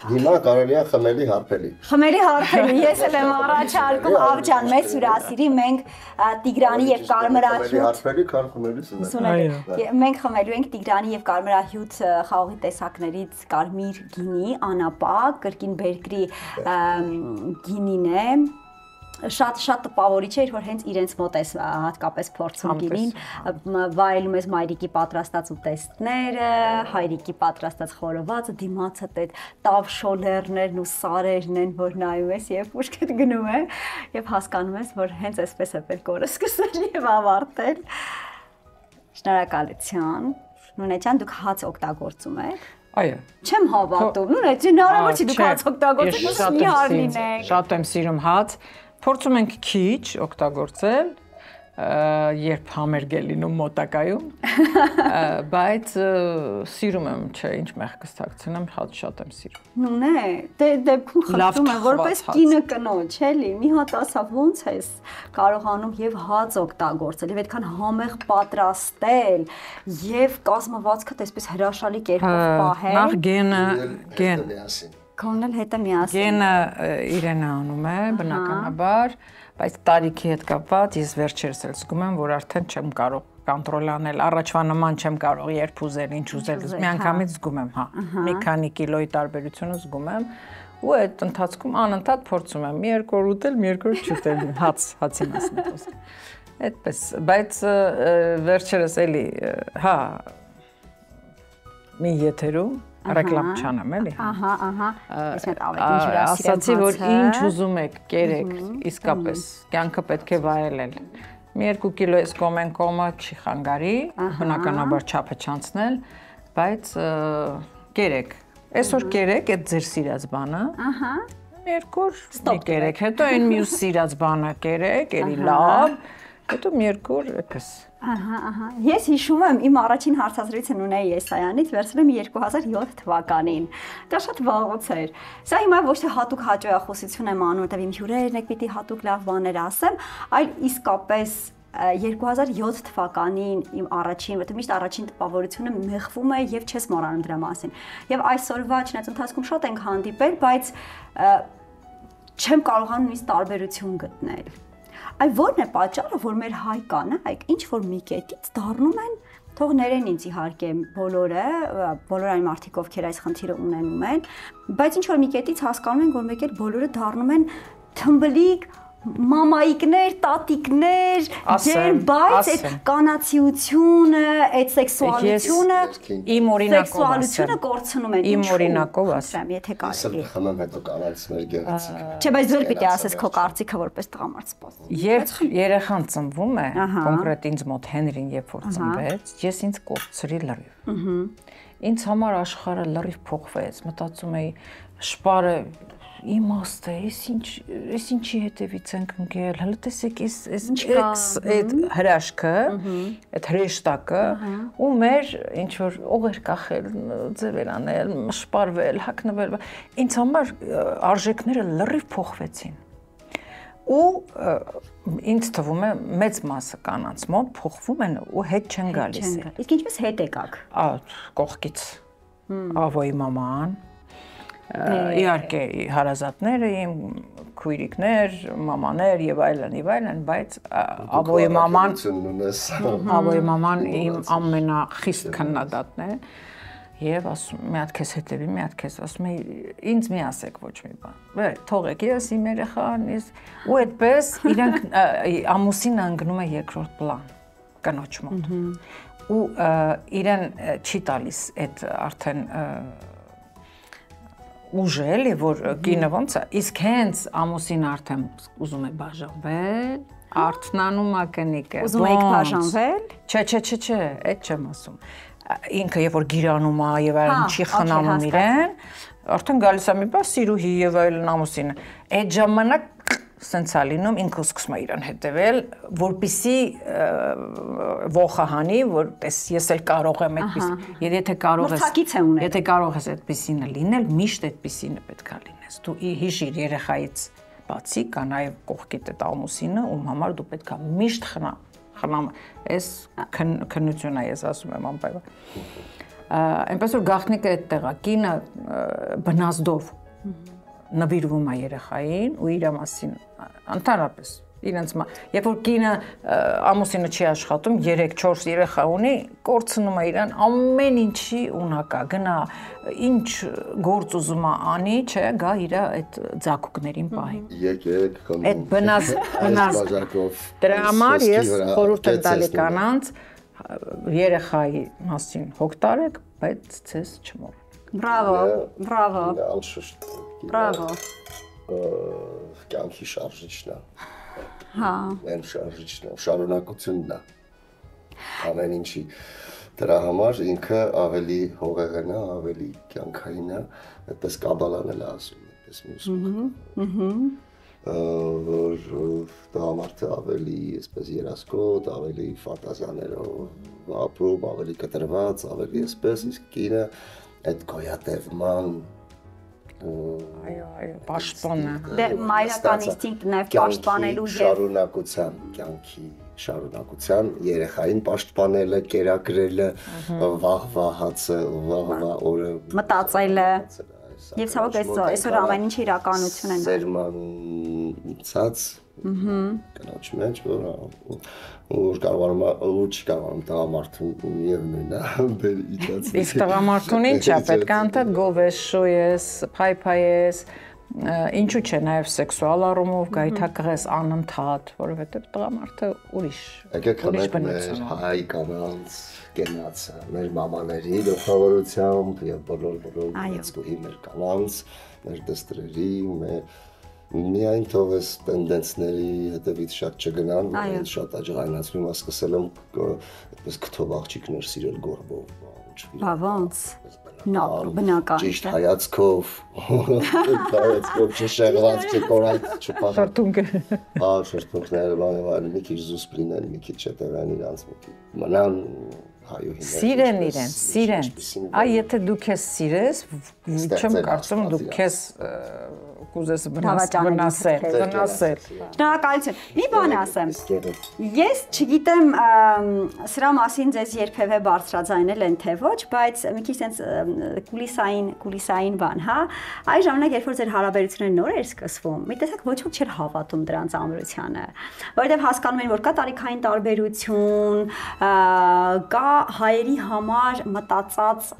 Հիմա կարելի է խմելի հարբելի։ Խմելի հարթելի, ես էլ եմ առաջարկում Ավջան, մեծ հյուրասիրի, մենք Տիգրանի եւ Կարմրահյութ հարբելի կան խմելի Ե- մենք խմելու ենք Տիգրանի եւ Կարմրահյութ խաղողի տեսակներից կարմիր գինի, անապակ, կրկին բերկրի գինին է շատ շատ տպավորիչ էր որ հենց իրենց մոտ է հատկապես փորձում գինին մ- վայելում ես մայրիկի պատրաստած ուտեստները, հայրիկի պատրաստած խորովածը, դիմացը այդ տավ շոլերներն ու սարերն են, որ նայում ես եւ ուշքդ գնում է եւ հասկանում ես, որ հենց այսպես է պետք օրը սկսել եւ ավարտել։ Շնորհակալություն։ Նունե ջան, դուք հաց օգտագործում եք։ Այո։ Չեմ հավատում։ Նունե, հնարավոր չի դուք հաց օգտագործեք, մի եմ հար սիրում- լինեք։ Շատ եմ սիրում հաց։ Փորձում ենք քիչ օգտագործել, երբ համերգ է լինում մոտակայում, բայց սիրում եմ, չէ, ինչ մեղքս թաքցնեմ, հաց շատ եմ սիրում։ Նունե, դե դեպքում խնդրում եմ, որպես կինը կնոջ, էլի, մի հատ ասա ոնց ես կարողանում եւ հաց օգտագործել եւ այդքան համեղ պատրաստել եւ կազմվածքդ այսպես հրաշալի կերպով Նախ պահել։ գենը, գեն, Միասին։ Քոնն էլ հետը միասին։ Գենը իրեն անում է բնականաբար, բայց տարիքի հետ կապված ես վերջերս էլ զգում եմ, որ արդեն չեմ կարող կոնտրոլ անել։ Առաջվա նման չեմ կարող երբ ուզել, ինչ ուզել, հա։ անգամից զգում եմ, հա։ Մի քանի կիլոյի տարբերությունը զգում եմ ու այդ ընթացքում անընդհատ փորձում եմ մի երկու օր ուտել, մի երկու օր չուտել, հաց, հացի մասն է խոսքը։ Այդպես, բայց վերջերս էլի, հա, մի եթերում ռեկլամ չանեմ էլի, հա։ Ահա, ահա։ Ես մեկ ավելի Ա, ջրասիրեմ։ ասացի որ ինչ ուզում եք կերեք իսկապես կյանքը պետք է վայելել մի երկու կիլո էս կոմեն կոմը չի խանգարի բնականաբար չափը չանցնել բայց կերեք այսօր կերեք այդ ձեր սիրած բանը Ահա։ երկու մի կերեք հետո այն մյուս սիրած բանը կերեք ելի լավ հետո մի երկու օր այդպես Ահա, ահա։ Ես հիշում եմ իմ առաջին հարցազրույցը Նունեի Եսայանից վերցրել եմ 2007 թվականին։ Դա շատ վաղուց էր։ Սա հիմա ոչ թե հատուկ հաջողախոսություն եմ անում, որտեղ իմ հյուրերն եք պիտի հատուկ լավ բաներ ասեմ, այլ իսկապես ը, 2007 թվականին իմ առաջին, որտեղ միշտ առաջին տպավորությունը մեղվում է եւ չես մոռանում դրա մասին։ Եւ այսօրվա չնայած ընթացքում շատ ենք հանդիպել, բայց չեմ կարողանում նույնիսկ տարբերություն գտնել։ Այ ո՞րն է պատճառը, որ մեր հայ կանայք ինչ որ մի կետից դառնում են թող ներեն ինձ իհարկե բոլորը, բոլոր այն մարդիկ, ովքեր այս խնդիրը ունենում են, բայց ինչ որ մի կետից հասկանում են, որ մեկ էլ բոլորը դառնում են թմբլիկ մամայիկներ, տատիկներ, ջեր, բայց այդ կանացիությունը, այդ սեքսուալությունը, իմ օրինակով սեքսուալությունը կորցնում են։ Իմ օրինակով ասեմ։ եթե կարելի։ խմեմ հետո կանանցներ գեղեցիկ։ Չէ, բայց դու պիտի ասես քո կարծիքը որպես տղամարդ սպաս։ Երբ երեխան ծնվում է, կոնկրետ ինձ մոտ Հենրին երբ որ ծնվեց, ես ինձ կորցրի լրիվ։ Ինձ համար աշխարհը լրիվ փոխվեց։ Մտածում էի շպարը իմաստ է, ես ինչ, ես ինչի հետևից ենք ընկել։ Հələ տեսեք, ես ես X այդ հրաշքը, այդ հրեշտակը ու մեր ինչ որ օղեր կախել, ձևեր անել, շպարվել, հակնվել, ինձ համար արժեքները լրիվ փոխվեցին ու ինձ թվում է մեծ մասը կանանց մոտ փոխվում են ու հետ չեն գալիս։ Իսկ ինչպես հետ եկաք։ Ա կողքից ավոյի մաման իհարկե հարազատները իմ քույրիկներ, մամաներ եւ այլն եւ այլն, բայց ա, ավոյի մաման ունես։ ավոյի մաման իմ ամենախիստ քննադատն է եւ ասում մի հատ քեզ հետևի, մի հատ քեզ ասում է ինձ մի ասեք ոչ մի բան։ Վե թողեք ես իմ երեխան, ես ու այդպես իրանք ա, ամուսինը ընկնում է երկրորդ պլան կնոջ մոտ։ Ու իրեն չի տալիս այդ արդեն ա, ուժը էլի որ կինը ոնց է իսկ հենց ամուսին արդեն ուզում է բաժանվել արթնանում է կնիկը Ուզում եք բաժանվել։ Չէ, չէ, չէ, չէ, այդ չեմ ասում։ Ինքը երբ որ գիրանում է եւ այլն չի խնամում իրեն, արդեն գալիս է մի բան սիրուհի եւ այլն ամուսինը։ Այդ ժամանակ սենց է լինում ինքը սկսում է իրան հետևել, որpիսի ողը հանի, որ տես ես էլ կարող եմ այդպես։ եթե կարող ես Եթե կարող ես այդպեսինը լինել, միշտ այդպեսինը պետք է լինես։ Դու հիշիր երեխայից բացի կա նաև կողքիդ այդ ամուսինը, ում համար դու պետք է միշտ խնա խնամ քն- քննությունն է ես ասում եմ անպայման։ Այնպես որ գախնիկը այդտեղ է, կինը բնազդով նվիրվում է երեխային ու իր մասին ընդհանրապես իրենց մա երբ որ կինը ամուսինը չի աշխատում 3-4 երեխա ունի կորցնում է իրան ամեն ինչի ունակա գնա ինչ գործ ուզում է անի չէ գա իր այդ ձակուկներին պահի Եկեք խմում։ Այդ բնազ բաժակով։ Դրա համար ես խորհուրդ եմ տալի կանանց երեխայի մասին հոգ տարեք, բայց ցես չմոռ։ Բրավո, բրավո, անշուշտ։ բրավո։ Կյանքի շարժիչն է։ Հա։ Այն շարժիչն է, շարունակությունն է։ Ամեն ինչի դրա համար ինքը ավելի հողեղեն է, ավելի կյանքային է, այդպես կաբալան էլ ասում, այդպես մյուս որ տղամարդը ավելի այսպես երասկոտ, ավելի ֆանտազիաներով ապրում, ավելի կտրված, ավելի այսպես, իսկ կինը այդ գոյատևման Այո, այո, պաշտոնը։ Դե մայրական ինստինկտն է պաշտպանելու եւ շարունակության, կյանքի շարունակության երեխային պաշտպանելը, կերակրելը, վաղվա հացը, վաղվա օրը մտածելը։ Եվ ցավոք այս այսօր ամեն ինչը իրականություն են։ Սերմանցած կնոջ մեջ որ որ կարողանում ու չի կարողանում տղամարդու եւ նույնը բեր իջած Իսկ տղամարդուն ի՞նչ է պետք է անտդ գովես, շոյես, փայփայես, ինչու՞ չէ նաև սեքսուալ առումով գայթակղես անընդհատ, որովհետև տղամարդը ուրիշ ուրիշ խմենք մեր հայ կանանց կենացը, մեր մամաների գլխավորությամբ եւ բոլոր բոլոր Այո։ մեծկուհի մեր կանանց, մեր դստրերի, մեր միայն թող էս տենդենսների հետևից շատ չգնան, Այո։ ինձ շատ աջակցում եմ սկսել եմ այդպես քթով աղջիկներ սիրել գորբով, Բա ոնց։ Նոր բնական։ Ճիշտ հայացքով, հայացքով չշեղված, չկորած, չփախած։ Շարթունքը Հա, շրթունքները բանը բանը մի քիչ զուսպ լինեն, մի քիչ չտեղան իրանց մի քիչ։ Մնան հայուհիներ։ Սիրեն իրեն, սիրեն։ Այ եթե դու քեզ սիրես, չեմ կարծում դու քեզ կուզես վնասել, վնասել։ Շնորհակալություն։ Մի բան ասեմ։ Ես չգիտեմ սրա մասին ձեզ երբևէ բարձրաձայնել են թե ոչ, բայց մի քիչ sense կուլիսային, կուլիսային բան, հա։ Այն ժամանակ, երբ որ ձեր հարաբերությունները նոր էր սկսվում, մի տեսակ ոչ ոք չէր հավատում դրանց ամրությանը, որովհետև հասկանում են, որ կա տարիքային տարբերություն, կա հայերի համար մտածած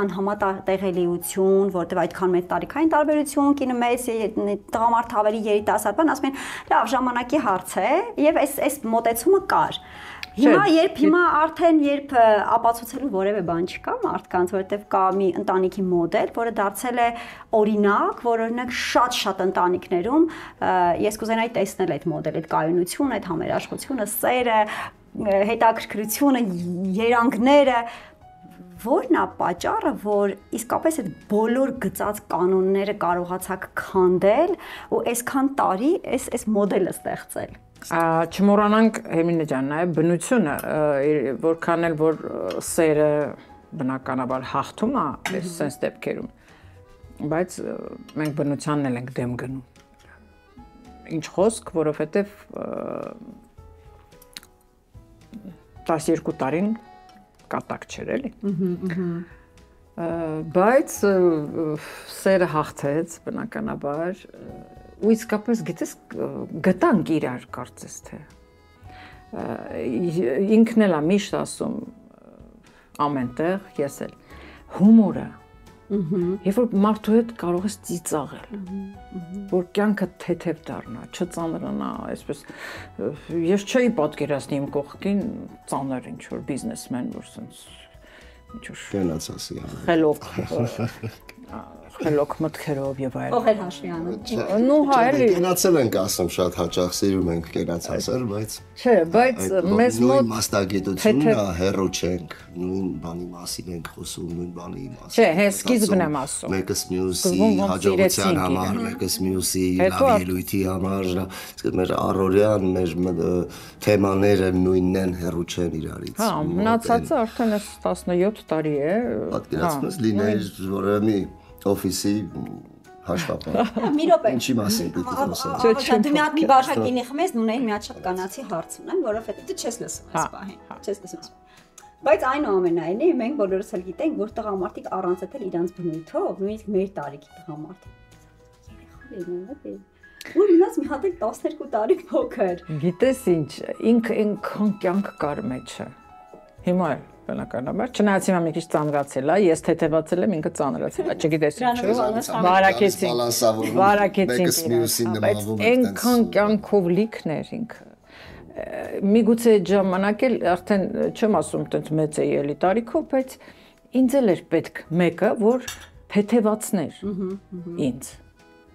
անհամատեղելիություն, որովհետև այդքան մեծ տարիքային տարբերություն, կինը մեծ, ե- տղամարդ ավելի երիտասարդ բան, ասում են, լավ, ժամանակի հարց է, եւ այս այս մոտեցումը կար։ Հիմա երբ հիմա արդեն երբ ապացուցելու որևէ բան չկա մարդկանց, որովհետև կա մի ընտանիքի մոդել, որը դարձել է օրինակ, որ օրինակ շատ-շատ ընտանիքներում ես կուզենայի տեսնել այդ մոդելը, այդ կայունությունը, այդ համերաշխությունը, սերը, հետաքրքրությունը, երանգները, Որն է պատճառը, որ իսկապես այդ բոլոր գծած կանոնները կարողացաք քանդել ու այսքան տարի այս այս մոդելը ստեղծել։ Ա, Չմոռանանք Հեմինե ջան, նաև բնությունը, որքան էլ որ սերը բնականաբար հաղթում է այս sense դեպքերում, բայց մենք բնությանն էլ ենք դեմ գնում։ Ինչ խոսք, որովհետև ը, 12 տարին կատակ չէր էլի։ բայց սերը հաղթեց բնականաբար ու իսկապես գիտես գտանք իրար կարծես թե ինքն էլ է միշտ ասում ամենտեղ ես էլ հումորը Երբ որ մարդու հետ կարող ես ծիծաղել, որ կյանքը թեթև դառնա, չծանրանա, այսպես ես չէի պատկերացնի իմ կողքին ծանր ինչ որ բիզնեսմեն, որ սենց ինչ որ Գնաց ասի։ խելոք խելոք մտքերով եւ այլն։ Ողել հաշվի անում։ Նու հա էլի, Գնացել ենք ասում շատ հաճախ սիրում ենք գնաց ասել, բայց չէ, բայց մեզ նույն մոտ մասնագիտությունն թեթև- է, հերո չենք, նույն բանի մասին ենք խոսում, նույն բանի մասին։ Չէ, հենց ենք սկիզբն եմ ասում։ Մեկս մյուսի հաջողության համար, մեկս մյուսի լավ ելույթի համար, իսկ մեր առօրյան մեր թեմաները նույնն են, հերո չեն իրարից։ Հա, մնացածը արդեն այս 17 տարի է։ պատկերացնում ես հա, լիներ որը մի օֆիսի հաշվապահ։ Մի րոպե։ Ինչի մասին պիտի խոսեմ։ Չէ, չէ, դու մի հատ մի բաժակ գինի խմես, նույնային մի հատ շատ կանացի հարց ունեմ, որովհետեւ դու չես լսում այս Հա, պահին, հա, չես լսում։ Բայց այնուամենայնիվ մենք բոլորս էլ գիտենք, որ տղամարդիկ առանց էլ իրանց բնույթով, նույնիսկ մեր տարիքի տղամարդիկ երեխա լինեն, էլի։ Ու մնաց մի հատ էլ 12 տարի փոքր։ Գիտես ինչ, ինքը ինքան կյանք կար մեջը։ Հիմա էլ բնականաբար, չնայած հիմա մի քիչ ծանրացել է, ես թեթևացել եմ, ինքը ծանրացել է, չգիտես ինչու։ Վարակեցին։ Վարակեցին բայց այնքան կյանքով լիքներ ինքը։ Միգուցե այդ ժամանակ էլ արդեն չեմ ասում տենց մեծ է էլի տարիքով, բայց ինձ էլ էր պետք մեկը, որ թեթևացներ ինձ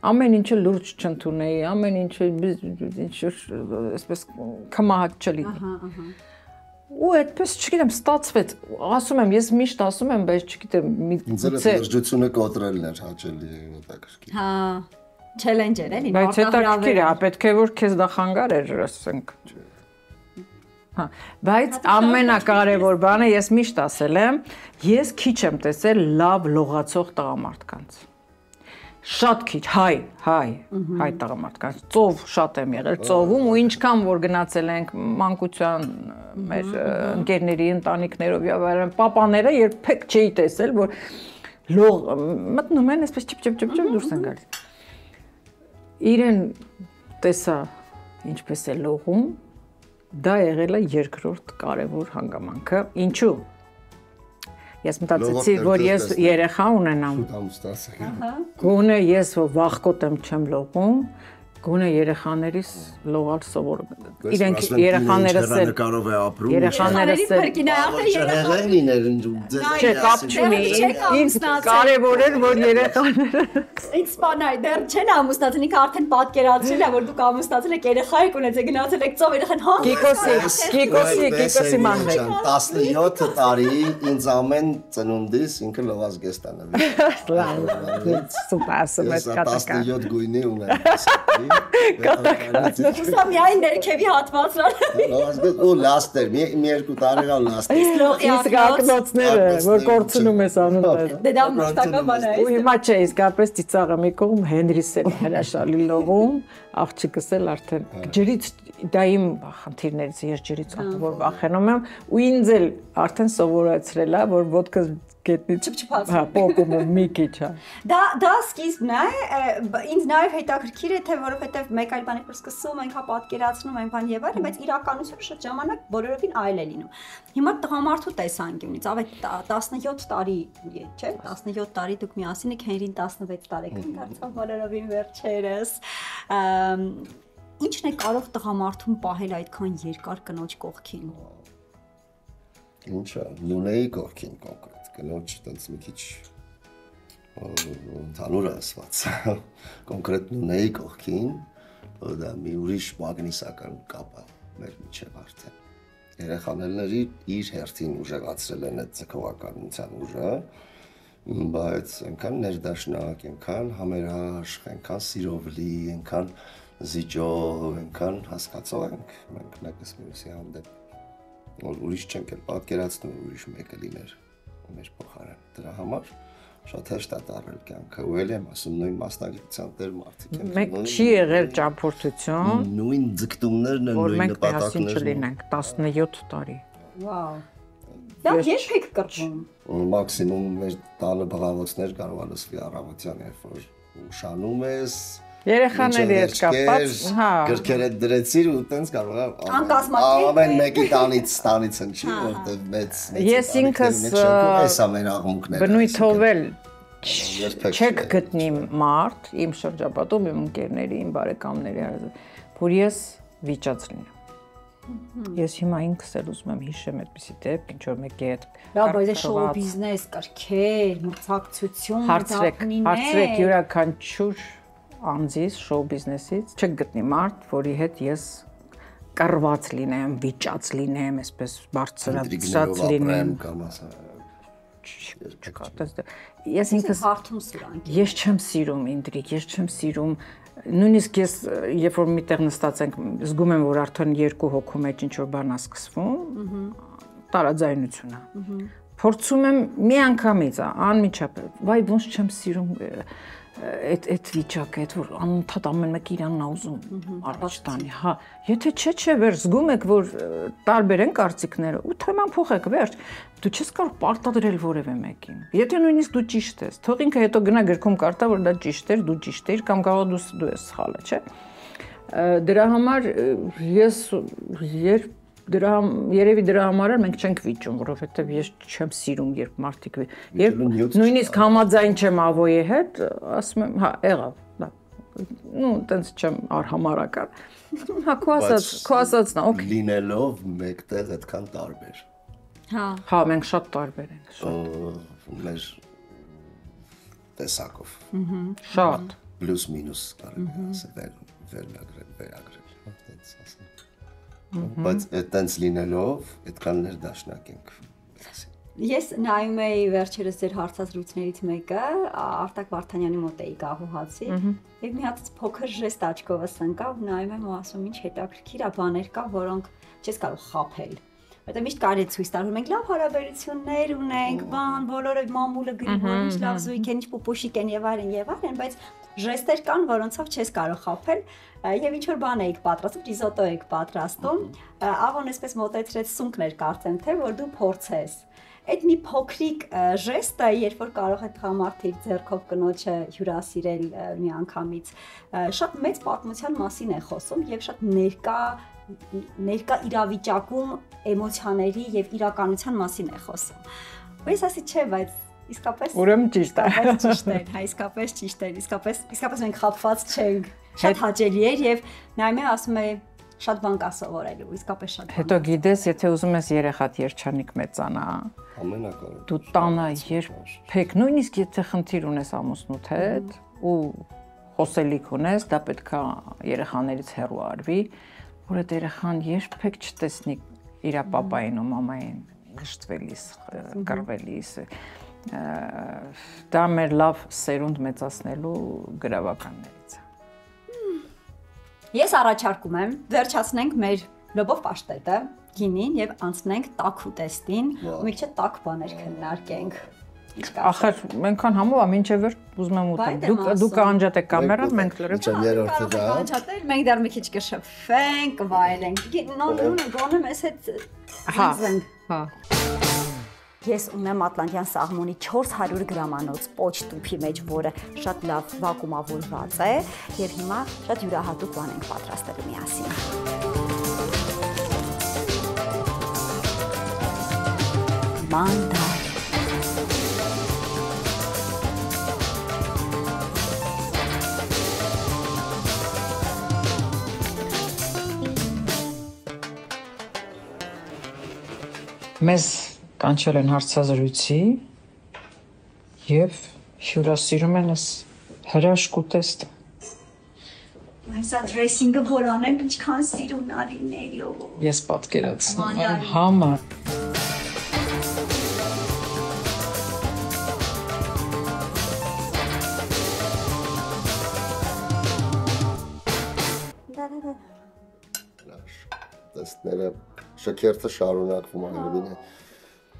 ամեն ինչը լուրջ չընդունեի, ամեն ինչը ինչ որ այսպես կմահաճ չլինի։ Ահա, ահա։ Ու այդպես չգիտեմ, ստացվեց։ Ասում եմ, ես միշտ ասում եմ, բայց չգիտեմ, մի լրջությունը կոտրելն էր հաճելի հետաքրքիր։ Հա, չելենջեր էլի, բայց հետաքրքիր է, հա, պետք է որ քեզ դա խանգար էր, ասենք։ Հա, բայց ամենակարևոր բանը ես միշտ ասել եմ, ես քիչ եմ տեսել լավ լողացող տղամարդկանց։ Շատ քիչ, հայ, հայ, հայ տղամարդկանց։ Ծով շատ եմ եղել, ծովում ու ինչքան որ գնացել ենք մանկության մեր ընկերների ընտանիքներով եւ այլն, papaները երբեք չէի տեսել, որ լող մտնում են, այսպես չիպ դուրս են գալիս։ Իրեն տեսա ինչպես է լողում, դա եղել է երկրորդ կարևոր հանգամանքը։ Ինչու՞։ Ես մտածեցի, որ ես երեխա ունենամ, գոնե ես վախկոտ եմ չեմ լողում, գոնե երեխաներիս լողալ սովոր։ Իրենք երեխաներս էլ կարով է ապրում։ երեխաներս էլ Փրկին է արդեն երեխա Երեխաներ են ձեզ։ Չէ, կապ չունի։ Ինձ կարևոր էր, որ երեխաները Ինձ սպանայ, դեռ չեն ամուսնացել, ինքը արդեն պատկերացրել է, որ դուք ամուսնացել եք, երեխա եք ունեցել, գնացել եք ծով, երեխան հա։ Կիկոսի, Կիկոսի, Կիկոսի մանրեք։ 17 տարի ինձ ամեն ծնունդիս ինքը լողած գեստանը։ Սուպեր, սուպեր Ես կատակա։ 17 գույնի ունեմ։ Հուսա միայն ներքևի հատվածն Լողած գեստ ու լաստեր, մի երկու տարի գալ լաստեր։ Իսկ ակնոցները, որ կորցնում ես անում ես։ Դե դա մշտական բան է։ Ու հիմա չէ, իսկապես ծիծաղը մի կողմ Հենրիս է հրաշալի լողում, աղջիկս էլ արդեն ջրից դա իմ խնդիրներից է, ես ջրից ահավոր վախենում եմ ու ինձ էլ արդեն սովորեցրել է, որ ոդկս գետնից Չփչփացնի։ հա պոկում եմ մի քիչ հա։ Դա դա սկիզբն է, ինձ նաև հետաքրքիր է թե որովհետև մեկ այլ բաներ որ սկսում ենք, հա պատկերացնում ենք բան եւ այլն, բայց իրականությունը շատ ժամանակ բոլորովին այլ է լինում։ Հիմա տղամարդու տեսանկյունից, ավետ 17 տարի, է, չէ, 17 տարի դուք միասին եք, Հենրին 16 տարեկան դարձավ բոլորովին վերջերս։ Ինչն է կարող տղամարդուն պահել այդքան երկար կնոջ կողքին։ Ինչա, Լունեի կողքին կոնկրետ, կնոջ տենց մի քիչ ընդհանուր ասված։ Կոնկրետ Լունեի կողքին դա մի ուրիշ մագնիսական կապ է մեր միջև արդեն։ Երեխաների իր հերթին ուժեղացրել են այդ ցկողականության ուժը, բայց այնքան ներդաշնակ, այնքան համերաշխ, այնքան սիրով լի, այնքան զիջող, այնքան հասկացող ենք մենք մեկս մյուսի հանդեպ որ ուրիշ չենք էլ պատկերացնում ուրիշ մեկը լիներ մեր փոխարեն դրա համար շատ հեշտ է դարել կյանքը ու էլ եմ ասում նույն մասնագիտության դեր մարդիկ են Մեկ չի եղել ճամփորդություն, նույն ձգտումներն են որ նույն մենք միասին նպատակներն չլինենք 17 տարի։ Վաու։ Դա երբ եք կրվում։ են մաքսիմում մեր տանը բղավոցներ կարող է լսվի առավոտյան երբ որ ուշանում ես Երեխաների հետ կապված, հա։ Գրքերը դրեցիր ու տենց կարող է ամեն մեկի տանից տանից ընչի, որտեղ մեծ մեծ Ես ինքս, էսա մեր աղմուկները։ Բնույթով էլ չեք չէ։ գտնի մարդ իմ շրջապատում, իմ ընկերների, իմ բարեկամների հարազատ, որ ես վիճած լինեմ։ Ես հիմա ինքս էլ ուզում եմ հիշեմ այդպեսի դեպք, ինչ որ մեկի հետ։ Լավ, բայց է շոու բիզնես, կրքեր, մրցակցություն, հարցրեք, հարցրեք յուրաքանչյուր անձից շոու բիզնեսից չեք գտնի մարդ, որի հետ ես կռված լինեմ, վիճած լինեմ, այսպես բարձրացած լինեմ։ կամ ասա։ Չկա, դե- Ես Ինքս հարթում սրանք։ Ես չեմ սիրում ինտրիգ, ես չեմ սիրում նույնիսկ ես երբ որ միտեղ նստած ենք զգում եմ որ արդեն երկու հոգու մեջ ինչ որ բան է սկսվում տարաձայնություն է փորձում եմ մի անգամից անմիջապես վայ ոնց չեմ սիրում այդ այդ վիճակը, այդ որ անընդհատ ամեն մեկը իրանն ա ուզում առաջ տանի, հա, եթե չէ, չէ, վեր զգում եք, որ տարբեր են կարծիքները, ու թեման փոխեք, վերջ։ Դու չես կարող պարտադրել որևէ մեկին։ Եթե նույնիսկ դու ճիշտ ես, թող ինքը հետո գնա գրքում կարտա, որ դա ճիշտ էր, դու ճիշտ ես, կամ կարող դու դու ես սխալը, չէ։ Դրա համար ես երբ դրա երևի դրա համար էլ մենք չենք վիճում, որովհետև ես չեմ սիրում, երբ մարդիկ երբ նույնիսկ համաձայն չեմ ավոյի հետ, ասում եմ, հա, եղավ, դա։ Ну, տենց չեմ արհամարական։ Հա, քո ասած, քո ասածն է, օքեյ։ Լինելով մեկտեղ այդքան տարբեր։ Հա։ Հա, մենք շատ տարբեր ենք, շատ, Մեր տեսակով շատ։ պլյուս մինուս կարող է ասել վեր վերնագրել, վերագրել, հա, Բայց այդ տենց լինելով այդքան ներդաշնակ ենք։ Ես նայում էի վերջերս ձեր հարցազրույցներից մեկը, Արտակ Վարդանյանի մոտ էի գահուհացի, եւ մի հատ փոքր ժեստ աչքովս ընկավ, նայում եմ ու ասում ինչ հետաքրքիր է բաներ կա, որոնք չես կարող խափել։ Որտե միշտ կարելի ցույց տալ, մենք լավ հարաբերություններ ունենք, բան, բոլորը մամուլը գրի, որ ինչ լավ զույգ են, ինչ պուպուշիկ են եւ այլն եւ այլն, բայց ժեստեր կան, որոնցով չես կարող խափել եւ ինչ որ բան էիք պատրաստում, ռիզոտո էիք պատրաստում, Ավոն էսպես մոտեցրեց սունկներ կարծեմ թե որ դու փորձես այդ մի փոքրիկ ժեստը, երբ որ կարող է տղամարդը իր ձեռքով կնոջը հյուրասիրել մի անգամից, շատ մեծ պատմության մասին է խոսում եւ շատ ներկա ներկա իրավիճակում էմոցիաների եւ իրականության մասին է խոսում։ Ու ես ասի չէ, բայց իսկապես Ուրեմն ճիշտ է։ Իսկապես ճիշտ է, հա, իսկապես ճիշտ է, իսկապես իսկապես մենք խափված չենք։ Շատ հաճելի էր եւ նայմե ասում է շատ բան կա սովորելու, իսկապես շատ Հետո գիտես, եթե ուզում ես երեխատ երջանիկ մեծանա, ամենակարևորը դու տանը երբեք նույնիսկ եթե խնդիր ունես ամուսնուդ հետ ու խոսելիք ունես, դա պետքա երեխաներից հեռու արվի, որ այդ երեխան երբեք չտեսնի իր papayin ու մամային գշտվելիս, կռվելիս։ Դա մեր լավ սերունդ մեծացնելու գրավականներից է։ Ես առաջարկում եմ վերջացնենք մեր լոբով պաշտետը, գինին եւ անցնենք տաք ուտեստին, ու մի քիչ տաք բաներ քննարկենք։ Ախր մենքան համով է, վերջ ուզում եմ եմ Դուք դուք անջատեք կամերան, մենք լրիվ Իչա երրորդը դա անջատել, մենք դեռ մի քիչ կշփվենք, կվայելենք։ Նոն գոնը մեզ հետ Հա, հա։ Ես ունեմ Ատլանտյան սաղմոնի 400 գրամանոց պոչ տուփի մեջ, որը շատ լավ վակուումավորված է, եւ հիմա շատ յուրահատուկ բան ենք պատրաստելու միասին։ Մանդար Մեզ կանչել են հարցազրույցի եւ հյուրասիրում են ես հրաշք ուտեստ։ Այսա դրեսինգը որ անեմ, ինչքան սիրուն արինելու։ Ես պատկերացնում եմ համը։ տեսները շքերթը շարունակվում է երևին է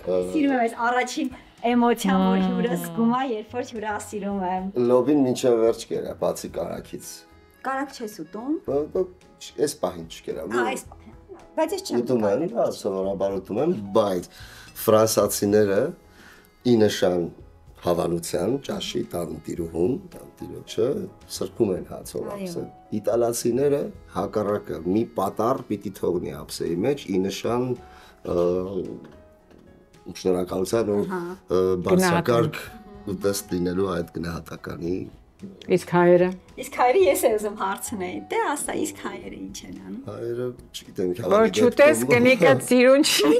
Սիրում եմ այս առաջին էմոցիան, որ հյուրը զգում է, երբ որ հյուրը ասիրում եմ։ լոբին մինչև վերջ կերա բացի կարակից Կարակ չես ուտում։ այս պահին չկերա այս բայց ես չեմ ուտում եմ հա սովորաբար ուտում եմ բայց ֆրանսացիները ի նշան հավանության ճաշի տան տիրուհուն, տան տիրոջը սրբում են հացով ափսը։ Իտալացիները հակառակը մի պատառ պիտի թողնի ափսեի մեջ ի նշան ու ը, բարձրակարգ ուտեստ լինելու այդ գնահատականի Իսկ հայերը Իսկ հայրը ես եմ ուզում հարցնել։ Դե ասա, իսկ հայրը ինչ են անում։ հայերը չգիտեմ որ չուտես կնիկը ծիրուն չի։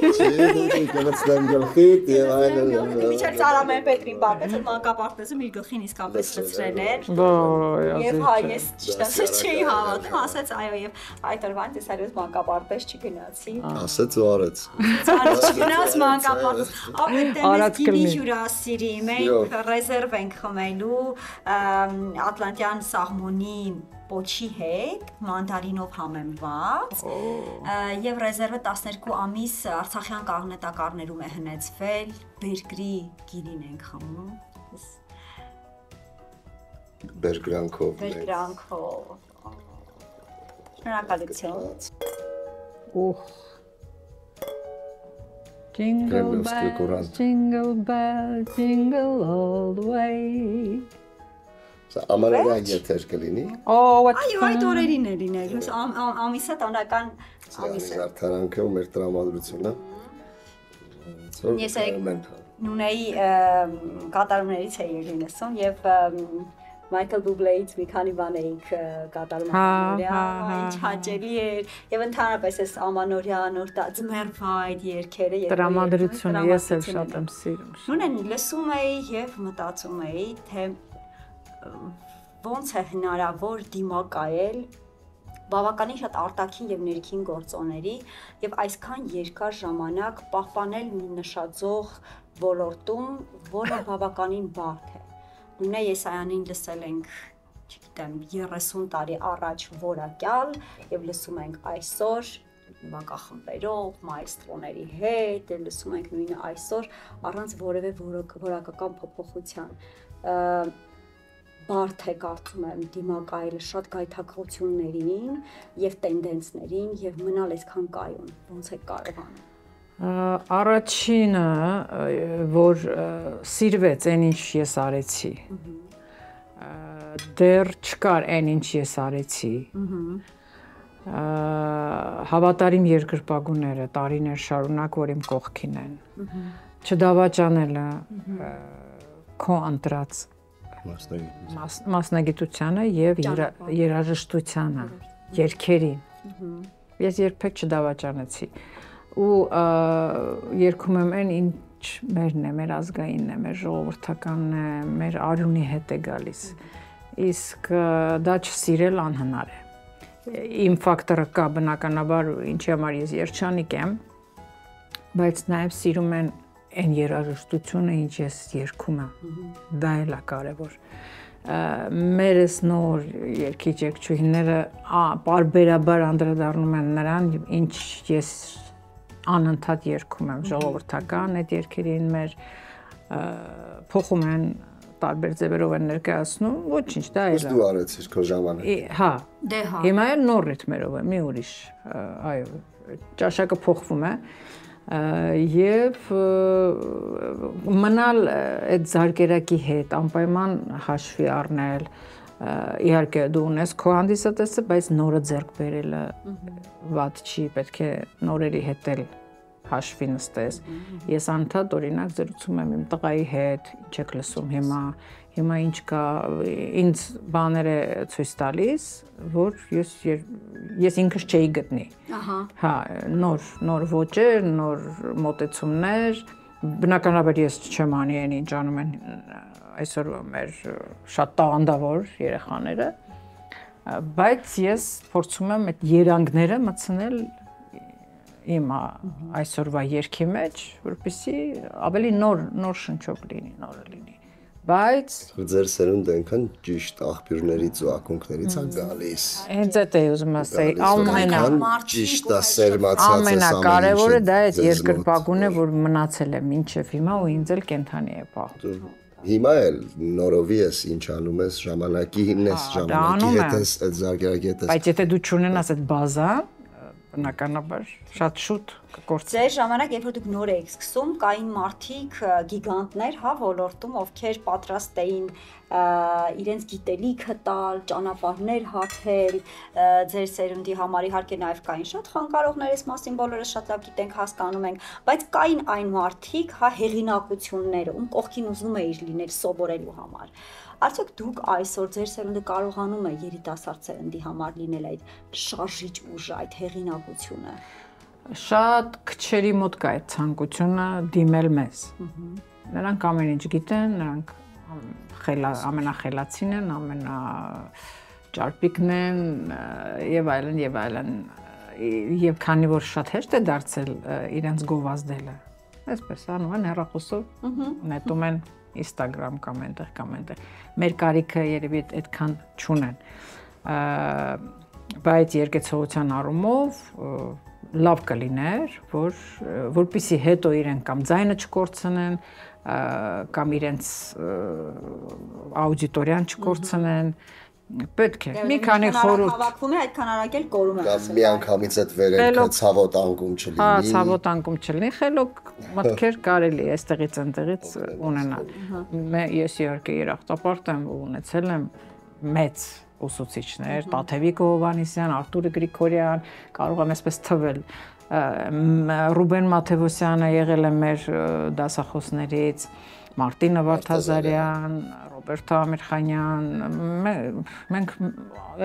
կգցնեմ գլխիդ եւ այլն Միչել Սարամեն Պետրին պատմեց, որ մանկապարտեզում իր գլխին իսկապես լցրել էր։ Ոյ, Եվ ազիզ հա չէ։ ես ճիշտ չի հավատում, ասաց այո եւ այդ օրվան տեսալուց մանկապարտեզ չգնացի։ ասեց ու արեց Ցանց չգնաց մանկապարտեզ։ Ապետեմ Արած գինի հյուրասիրի, Յո։ մենք ռեզերվ ենք խմելու Ատլանտյան սաղմոնի պոչի հետ, մանդարինով համեմված։ Եվ ռեզերվը 12 ամիս Արցախյան կաղնետակարներում է հնեցվել, բերգրի գինին ենք խմում։ բերգրանքով Բերգրանքով։ Շնորհակալություն։ Ուխ։ Jingle Կրեմլովսկի bell, կորան։ jingle bell, jingle all the way։ Սա ամանորյա եթեր կլինի Oh, Այո, այդ օրերին է լինելու։ Ամ- ամ- Ամիսը տոնական ամիսը։ զարդարանքը ու մեր տրամադրությունը Ես Նունեի կատարումներից էի լսում եւ Մայքլ Բուբլեից մի քանի բան էինք կատարում Հա, ամանորյա, հա, ահա, հա, ինչ հա։ հաճելի էր եւ ընդհանրապես այս ամանորյա նոր դա ձմեռվա այդ երգերը որ Տրամադրությունը ես էլ շատ եմ սիրում։ Նույնն լսում էի եւ մտածում էի, թե ոնց է հնարավոր դիմակայել բավականին շատ արտաքին եւ ներքին գործոնների եւ այսքան երկար ժամանակ պահպանել մի նշաձող ոլորտում, որը բավականին բարդ է։ Նույնը Եսայանին լսել ենք չգիտեմ 30 տարի առաջ որակյալ եւ լսում ենք այսօր վանկախմբերով, մայստրոների հետ, լսում ենք նույնը այսօր առանց որևէ որակ- որակական փոփոխության։ Ա, բարդ է կարծում եմ դիմակայել շատ գայթակղություններին եւ տենդենսներին եւ մնալ այսքան կայուն ոնց է կարողանում Առաջինը, որ սիրվեց այն ինչ ես արեցի։ Դեռ չկար այն ինչ ես արեցի։ Հավատարիմ երկրպագուները տարիներ շարունակ որ իմ կողքին են։ Չդավաճանելը քո ընտրած մասնագետ։ մասնագիտությանը եւ երա- երաժշտությանը, երկերին։ Ես երբեք չդավաճանեցի ու ա, երգում եմ այն ինչ մերն է, մեր ազգայինն է, մեր ժողովրդականն է, մեր արյունի հետ է գալիս։ Իսկ դա չսիրել անհնար է։ Իմ ֆակտորը կա բնականաբար, ինչի համար ես երջանիկ եմ, բայց նաև սիրում են այն երաժշտությունը, ինչ ես երգում եմ։ Դա էլ է կարևոր։ Մերս նոր երկիչ երկչուհիները բարբերաբար անդրադառնում են նրան, ինչ ես անընդհատ երգում եմ ժողովրդական այդ երկերին մեր փոխում են տարբեր ձևերով են ներկայացնում, ոչինչ, դա էլ Իսկ է։ դու արեցիր քո ժամանակ։ Հա, Դե հա։ Հիմա էլ նոր ռիթմերով է, մի ուրիշ, այո, ճաշակը փոխվում է ա, եւ մնալ այդ զարգերակի հետ անպայման հաշվի առնել իհարկե դու ունես քո հանդիսատեսը, բայց նորը ձեռք բերելը ված չի, պետք է նորերի հետ էլ հաշվի նստես։ Ես անդադ օրինակ զրուցում եմ իմ տղայի հետ, ինչ եք լսում հիմա, հիմա ինչ կա, ինձ բաներ է ցույց տալիս, որ ես ես ինքս չէի գտնի։ Ահա։ Հա, նոր նոր ոճեր, նոր մոտեցումներ, բնականաբար ես չեմ անի այն ինչ անում են այսօր մեր շատ տաղանդավոր երեխաները, բայց ես փորձում եմ այդ երանգները մտցնել իմ այսօրվա երկի մեջ, որպեսզի ավելի նոր նոր շնչով լինի, նորը լինի։ Բայց Ձեր սերունդը այնքան ճիշտ աղբյուրներից ու ակունքներից է գալիս։ հենց այդ է ուզում որ ամենա ճիշտ է սերմացած է ամենակարևորը դա է, որ մնացել է մինչև հիմա ու ինձ էլ կենթանի է պահում։ Հիմա էլ նորովի ես ինչ անում ես ժամանակին ես դա անում ժամանակի հետ ես այդ զարգերակի հետ ես Բայց եթե դու չունենաս այդ բազան, բնականաբար շատ շուտ կկործի։ Ձեր ժամանակ, երբ որ դուք նոր եք սկսում, կային մարդիկ, գիգանտներ, հա, ոլորտում, ովքեր պատրաստ էին իրենց գիտելիքը տալ, ճանապարհներ հատել, ը, ձեր սերունդի համար իհարկե նաև կային շատ խանգարողներ, այս մասին բոլորը շատ լավ գիտենք, հասկանում ենք, բայց կային այն մարդիկ, հա, հեղինակությունները, ում կողքին ուզում էիր լինել սովորելու համար։ Արդյոք դուք այսօր ձեր սերունդը կարողանում է երիտասարդ սերնդի համար լինել այդ շարժիչ ուժը, այդ հեղինակությունը։ Շատ քչերի մոտ կա այդ ցանկությունը դիմել մեզ։ Նրանք ամեն ինչ գիտեն, նրանք խելա ամենախելացին են, ամենա ճարպիկն են եւ այլն եւ այլն եւ քանի որ շատ հեշտ է դարձել իրենց գովազդելը այսպես անում են հեռախոսով նետում են Instagram կամ այնտեղ կամ այնտեղ մեր կարիքը երևի այդ- այդքան չունեն բայց երկեցողության առումով լավ կլիներ որ որpիսի հետո իրեն կամ ձայնը չկորցնեն կամ իրենց աուդիտորիան չկորցնեն պետք է մի քանի խորհուրդ հավաքվում է այդքան արագ էլ կորում է կամ ասել, միանգամից այդ վերելքը ցավոտ անկում Հա, չլինի։ ցավոտ անկում չլինի, խելոք մտքեր կարելի է այստեղից այնտեղից ունենալ։ Ես իհարկե երախտապարտ եմ ու ունեցել եմ մեծ ուսուցիչներ, Տաթևիկ Հովանեսյան, Արտուր Գրիգորյան, կարող եմ այսպես թվել։ Ռուբեն Մաթեոսյանը եղել է մեր դասախոսներից, Մարտինը Վարդազարյան, Ռոբերտ Ամիրխանյան, մե- մենք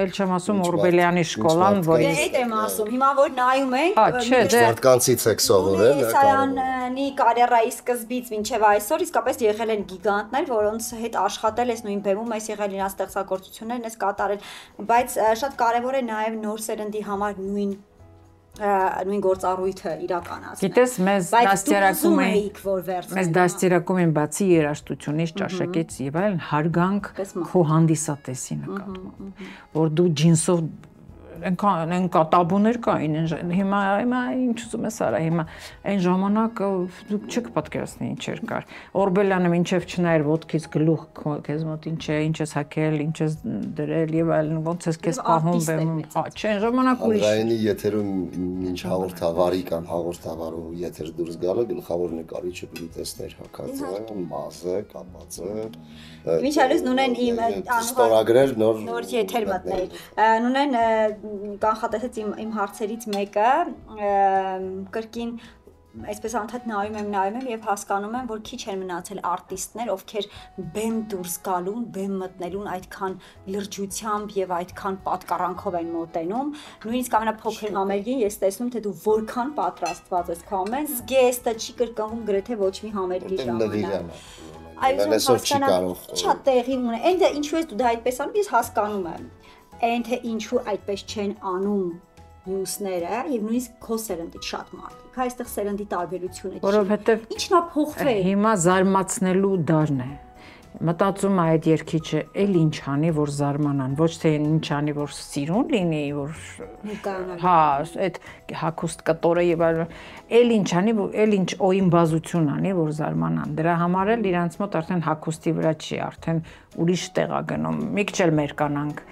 ել չեմ ասում Օրբելյանի շկոլան, որի Դե այդ եմ ասում։ Հիմա որ նայում ենք, չէ, դե Մարդկանցից եք սովորել, Սայանի կարիերայի սկզբից մինչև այսօր իսկապես եղել են գիգանտներ, որոնց հետ աշխատել ես նույն բեմում, այս եղել իրաց ստեղծագործություններն ես կատարել, բայց շատ կարևոր է նաև նոր սերնդի համար նույն նույն գործառույթը իրականացնել։ Գիտես, մեզ դաստիարակում էին որ վերցնեն, Մեզ հա։ դաստիարակում են բացի երաժշտությունից, ճաշակից եւ այլն հարգանք քո հանդիսատեսի նկատմամբ, որ դու ջինսով այնքան այն կա տաբուներ կային հիմա հիմա ինչ ուզում ես արա հիմա այն ժամանակ դուք չեք պատկերացնի ինչ էր կար Օրբելյանը մինչև չնայր ոդկից գլուխ քեզ մոտ ինչ է ինչ ես հակել ինչ ես դրել եւ այլն ոնց ես քեզ պահում մեծացել։ հա չէ այն ժամանակ ուրիշ Հանրայինի եթերում ինչ հաղորդավարի կամ հաղորդավարու եթեր դուրս գալը գլխավոր նկարիչը պիտի տեսներ հակածը, մազը, կապածը։ Միջալից նունեն իմ, ա, անուղղ- ստորագրեր նոր նոր եթեր մտնել։ Նունեն կանխատեսեց իմ իմ հարցերից մեկը կրկին այսպես անդադ նայում եմ, նայում եմ եւ հասկանում եմ, որ քիչ են մնացել արտիստներ, ովքեր բեմ դուրս գալուն, բեմ մտնելուն այդքան լրջությամբ եւ այդքան պատկառանքով են մոտենում։ Նույնիսկ ամենափոքր համերգին ես տեսնում, թե դու որքան պատրաստված ես քո ամեն զգեստը չի կրկնվում գրեթե ոչ մի համերգի ժամանակ։ այսօր չի կարող։ Ինչա տեղի ունի։ Այնտե ինչու ես դու դա այդպես անում, ես հասկանում եմ։ Այն թե ինչու այդպես չեն անում մյուսները եւ նույնիսկ քո սերնդից շատ մարդիկ։ Հա այստեղ սերնդի տարբերությունը չի։ Որովհետև ինչն է փոխվել։ Հիմա զարմացնելու դարն է։ Մտածում է այդ երկիչը, էլ ինչ անի, որ զարմանան, ոչ թե ինչ անի, որ սիրուն լինի, որ հա, այդ հակուստ կտորը եւ այլն, էլ ինչ անի, որ էլ ինչ օյնբազություն անի, որ զարմանան։ Դրա համար էլ իրանց մոտ արդեն հակուստի վրա չի, արդեն ուրիշ տեղ է գնում։ Մի քիչ էլ մերկանանք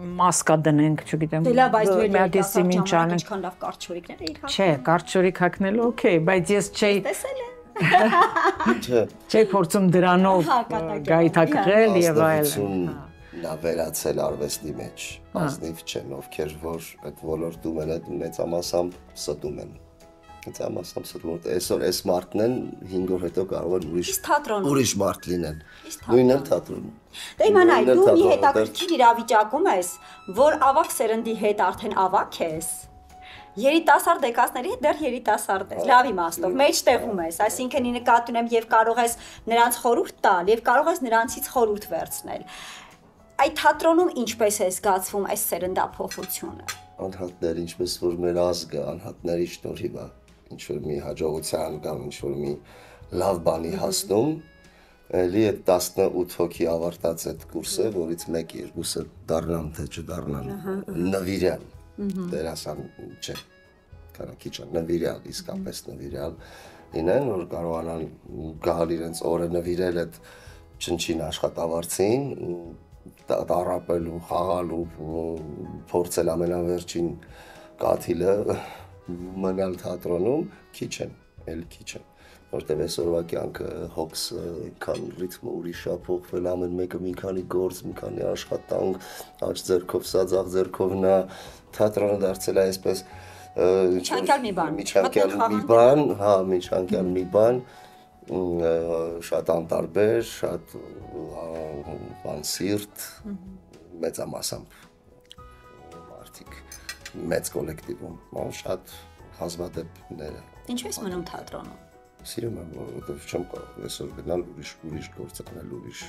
մասկա դնենք, չգիտեմ։ Դե լավ, բայց դու մի հատ էսի ինչ անենք։ ինչքան լավ կարճորիկներ էի հա։ Չէ, կարճորիկ հակնելու, օքեյ, բայց ես չէի Տեսել եմ։ Չէ, Չէ փորձում դրանով գայթակղել եւ այլն։ նա վերացել արվեստի մեջ։ Ազնիվ չեն, ովքեր որ այդ ոլորտում են, այդ մեծամասամբ ստում են։ Մեծամասամբ ստում են։ Այսօր այս մարդն են 5 օր հետո կարող են ուրիշ ուրիշ մարդ լինեն։ Նույնն էլ թատրոնում։ Դե իմանայ, դու մի հետաքրքիր իրավիճակում ես, որ ավակ սերնդի հետ արդեն ավակ ես։ Երիտասարդ եկածների հետ դեռ երիտասարդ ես, լավ իմաստով, մեջտեղում ես, այսինքն ի նկատի ունեմ եւ կարող ես նրանց խորհուրդ տալ եւ կարող ես նրանցից խորհուրդ վերցնել։ Այդ թատրոնում ինչպես է զգացվում այս սերնդափոխությունը։ անհատներ, ինչպես որ մեր ազգը անհատների շնորհիվ է, ինչ որ մի հաջողության կամ ինչ որ մի լավ բանի հասնում, էլի այդ 18 հոգի ավարտած այդ կուրսը, որից 1-2-ը դառնան թե չդառնան նվիրյալ դերասան չէ քանակիչը նվիրյալ իսկապես նվիրյալ ինեն որ կարողանան գալ իրենց օրը նվիրել այդ չնչին աշխատավարձին ու տա- տառապելու, խաղալու, ու փորձել ամենավերջին կաթիլը մնալ թատրոնում քիչ են, էլ քիչ են որտեվ այսօրվա կյանքը հոգս ինքան ռիթմը ուրիշ է փոխվել ամեն մեկը մի քանի գործ, մի քանի աշխատանք, աճ ձեռքով, սա ձախ ձեռքով նա թատրոնը դարձել է այսպես Միջանկյալ մի բան, միջանկյալ մի բան, հա, միջանկյալ մի բան, շատ անտարբեր, շատ ա, բան սիրտ, մեծամասամբ մարդիկ մեծ կոլեկտիվում, շատ հազվադեպներ են։ Ինչու ես մնում թատրոնում։ Սիրում եմ, որովհետև չեմ կարող այսօր գնալ ուրիշ ուրիշ գործ անել, ուրիշ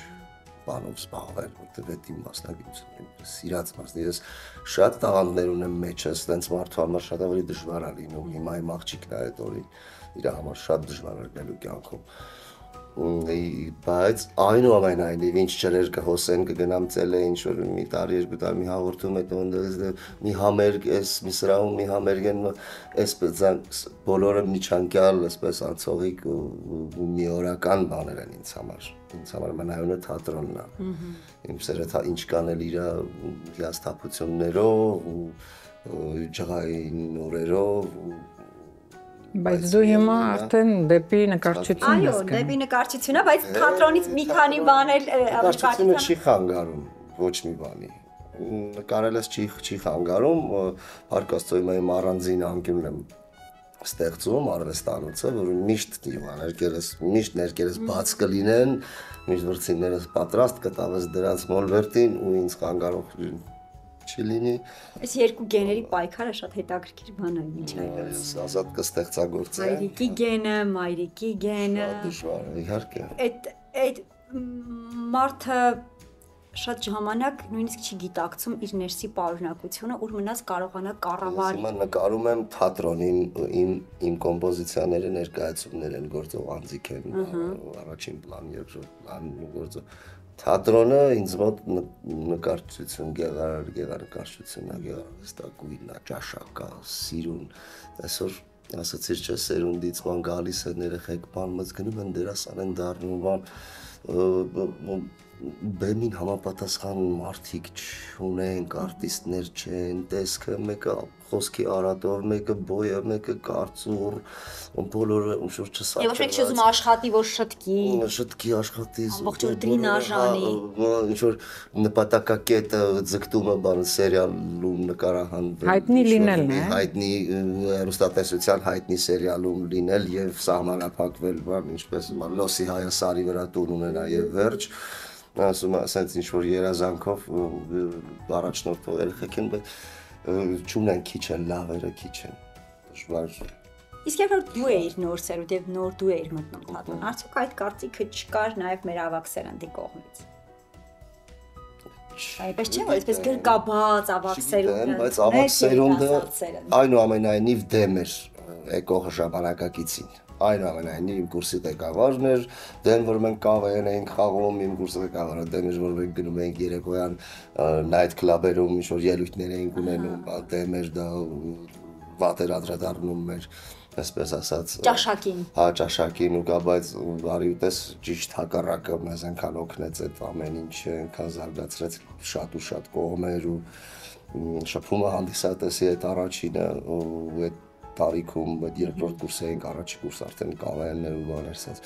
բանով զբաղվել, որտեղ այդ իմ մասնագիտությունն է, սիրած մասնի։ Ես շատ տաղանդներ ունեմ մեջս, տենց մարդու համար շատ ավելի դժվար է լինում։ Հիմա իմ աղջիկն է այդ օրին իր համար շատ դժվար է գնալու կյանքում։ բայց այնուամենայնիվ ինչ ջրեր կհոսեն կգնամ ծելե ինչ որ մի տարի երկու տարի մի հաղորդում է տոնդես մի համերգ էս մի սրահում մի համերգ են ձան բոլորը միջանկյալ այսպես անցողիկ ու, ու, ու մի օրական բաներ են ինձ համար ինձ համար մնայունը թատրոնն է իմ սերը թա ինչ կանել իր հիասթափություններով ու ու ջղային օրերով ու Բայց դու հիմա արդեն դեպի նկարչություն Այո, ես գնում։ դեպի նկարչությունը, բայց թատրոնից մի քանի բան էլ Նկարչությունը չի խանգարում ոչ մի բանի։ Նկարելս չի չի խանգարում, հարկաստո իմ իմ առանձին անկյունն եմ ստեղծում արվեստանոցը, որ միշտ ներկերս միշտ ներկերս բաց կլինեն, միշտ վրցիններս պատրաստ կտավես դրանց մոլվերտին ու ինձ խանգարող չի լինի, Այս երկու գեների պայքարը շատ հետաքրքիր բան է միջայ։ ես ազատ կստեղծագործեմ։ Մայրիկի գենը, մայրիկի գենը։ Դժվար է, իհարկե։ Այդ այդ մարդը շատ ժամանակ նույնիսկ չի գիտակցում իր ներսի պարունակությունը, ուր մնաց կարողանա կառավարի։ հիմա նկարում եմ թատրոնին, իմ իմ կոմպոզիցիաները ներկայացումներ են գործող անձիկ են, առաջին պլան, երկրորդ պլան գործող թատրոնը ինձ մոտ նկարչություն, գեղար, գեղանկարչությունն է, գեղարվեստագույնն է, ճաշակա, սիրուն։ Այսօր ասացիր չէ, սերունդից բան գալիս են երեխեք, բան մած գնում են դերասան են դառնում, բան բեմին համապատասխան մարդիկ չունենք, արտիստներ չեն, տեսքը մեկը խոսքի արատով, մեկը բոյը, մեկը կարծուր, բոլորը ում շուտ չսա։ Եվ ոչ մեկ չի ուզում աշխատի, որ շտկի։ շտկի աշխատի Ամբողջ օր տրինաժանի։ ինչ որ նպատակակետը ձգտումը բան սերիալում նկարահանվել Հայտնի լինելն է։ հայտնի հերոստատեսության հայտնի սերիալում լինել եւ սահմանափակվել բան ինչպես լոսի հայասարի վրա տուն ունենա եւ վերջ ասում ասենց ինչ որ երազանքով առաջնորդող երեխեք են բայց չունեն քիչ են լավերը քիչ են դժվար Իսկ երբ որ դու էիր նոր սերունդ եւ նոր դու էիր մտնում թատրոն, արդյոք այդ կարծիքը չկար նաեւ մեր ավակ սերնդի կողմից։ Այդպես չէ՞ որ այսպես գրկաբաց ավակ սերունդը։ բայց ավակ սերունդը։ այնուամենայնիվ դեմ էր եկող ժամանակակիցին։ Այնուամենայնիվ իմ կուրսի ղեկավարն էր, դեմ որ մենք կավեն էինք խաղում, իմ կուրսի ղեկավարը դեմ էր որ մենք գնում էինք երեկոյան նայթ կլաբերում ինչ որ ելույթներ էինք ունենում, դեմ էր դա վատեր ադրադառնում մեր այսպես ասած Ճաշակին։ հա ճաշակին ու կա բայց արի ու տես ճիշտ հակառակը մեզ այնքան օգնեց այդ ամեն ինչը այնքան զարգացրեց շատ ու շատ կողմեր ու շփումը հանդիսատեսի այդ առաջինը ու այդ տարիքում այդ երկրորդ կուրսը էինք առաջի կուրս արդեն կավայաններ ու բաներ ասած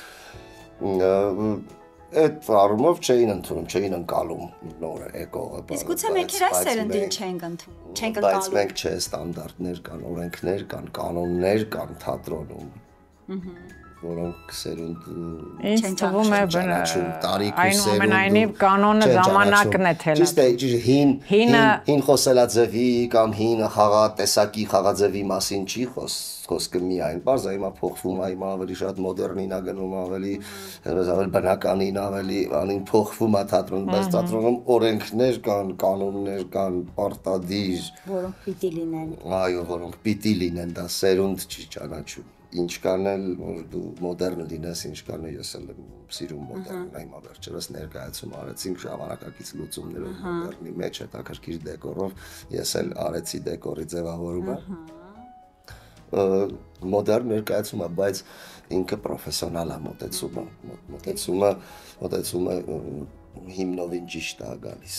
այդ առումով չէին ընդունում, չէին ընկալում նորը էկողը։ Իսկ գուցե մենք իր այս բայց սերնդին չենք ընդունում, չենք բայց ընկալում։ մենք չէ ստանդարտներ կան, օրենքներ կան, կանոններ կան թատրոնում։ որոնք սերունդ Ինչ Չեն թվում է տարիք ու սերունդ այնուամենայնիվ ու- կանոնը ժամանակն է թելա Ճիշտ է, ճիշտ հին հին հին խոսելաձևի կամ հին խաղատեսակի խաղաձևի մասին չի խոս խոսքը միայն, բարձա հիմա փոխվում է, հիմա ավելի շատ մոդեռնին է գնում, ավելի այսպես ավելի բնականին, ավելի անին փոխվում է թատրոն, բայց թատրոնում օրենքներ կան, կանոններ կան, պարտադիր որոնք պիտի լինեն։ Այո, որոնք պիտի լինեն, դա սերունդ չի ճանաչում։ Ինչ կանել, որ դու մոդեռն լինես, ինչ կանել, ես էլ եմ սիրում մոդեռնը, հիմա վերջերս ներկայացում արեցինք ժամանակակից լուծումներով մոդեռնի մեջ հետաքրքիր դեկորով, ես էլ արեցի դեկորի ձևավորումը։ Մոդեռն ներկայացումը, բայց ինքը պրոֆեսիոնալ է մոտեցումը, մոտ- մոտեցումը, մոտեցումը հիմնովին ճիշտ է գալիս։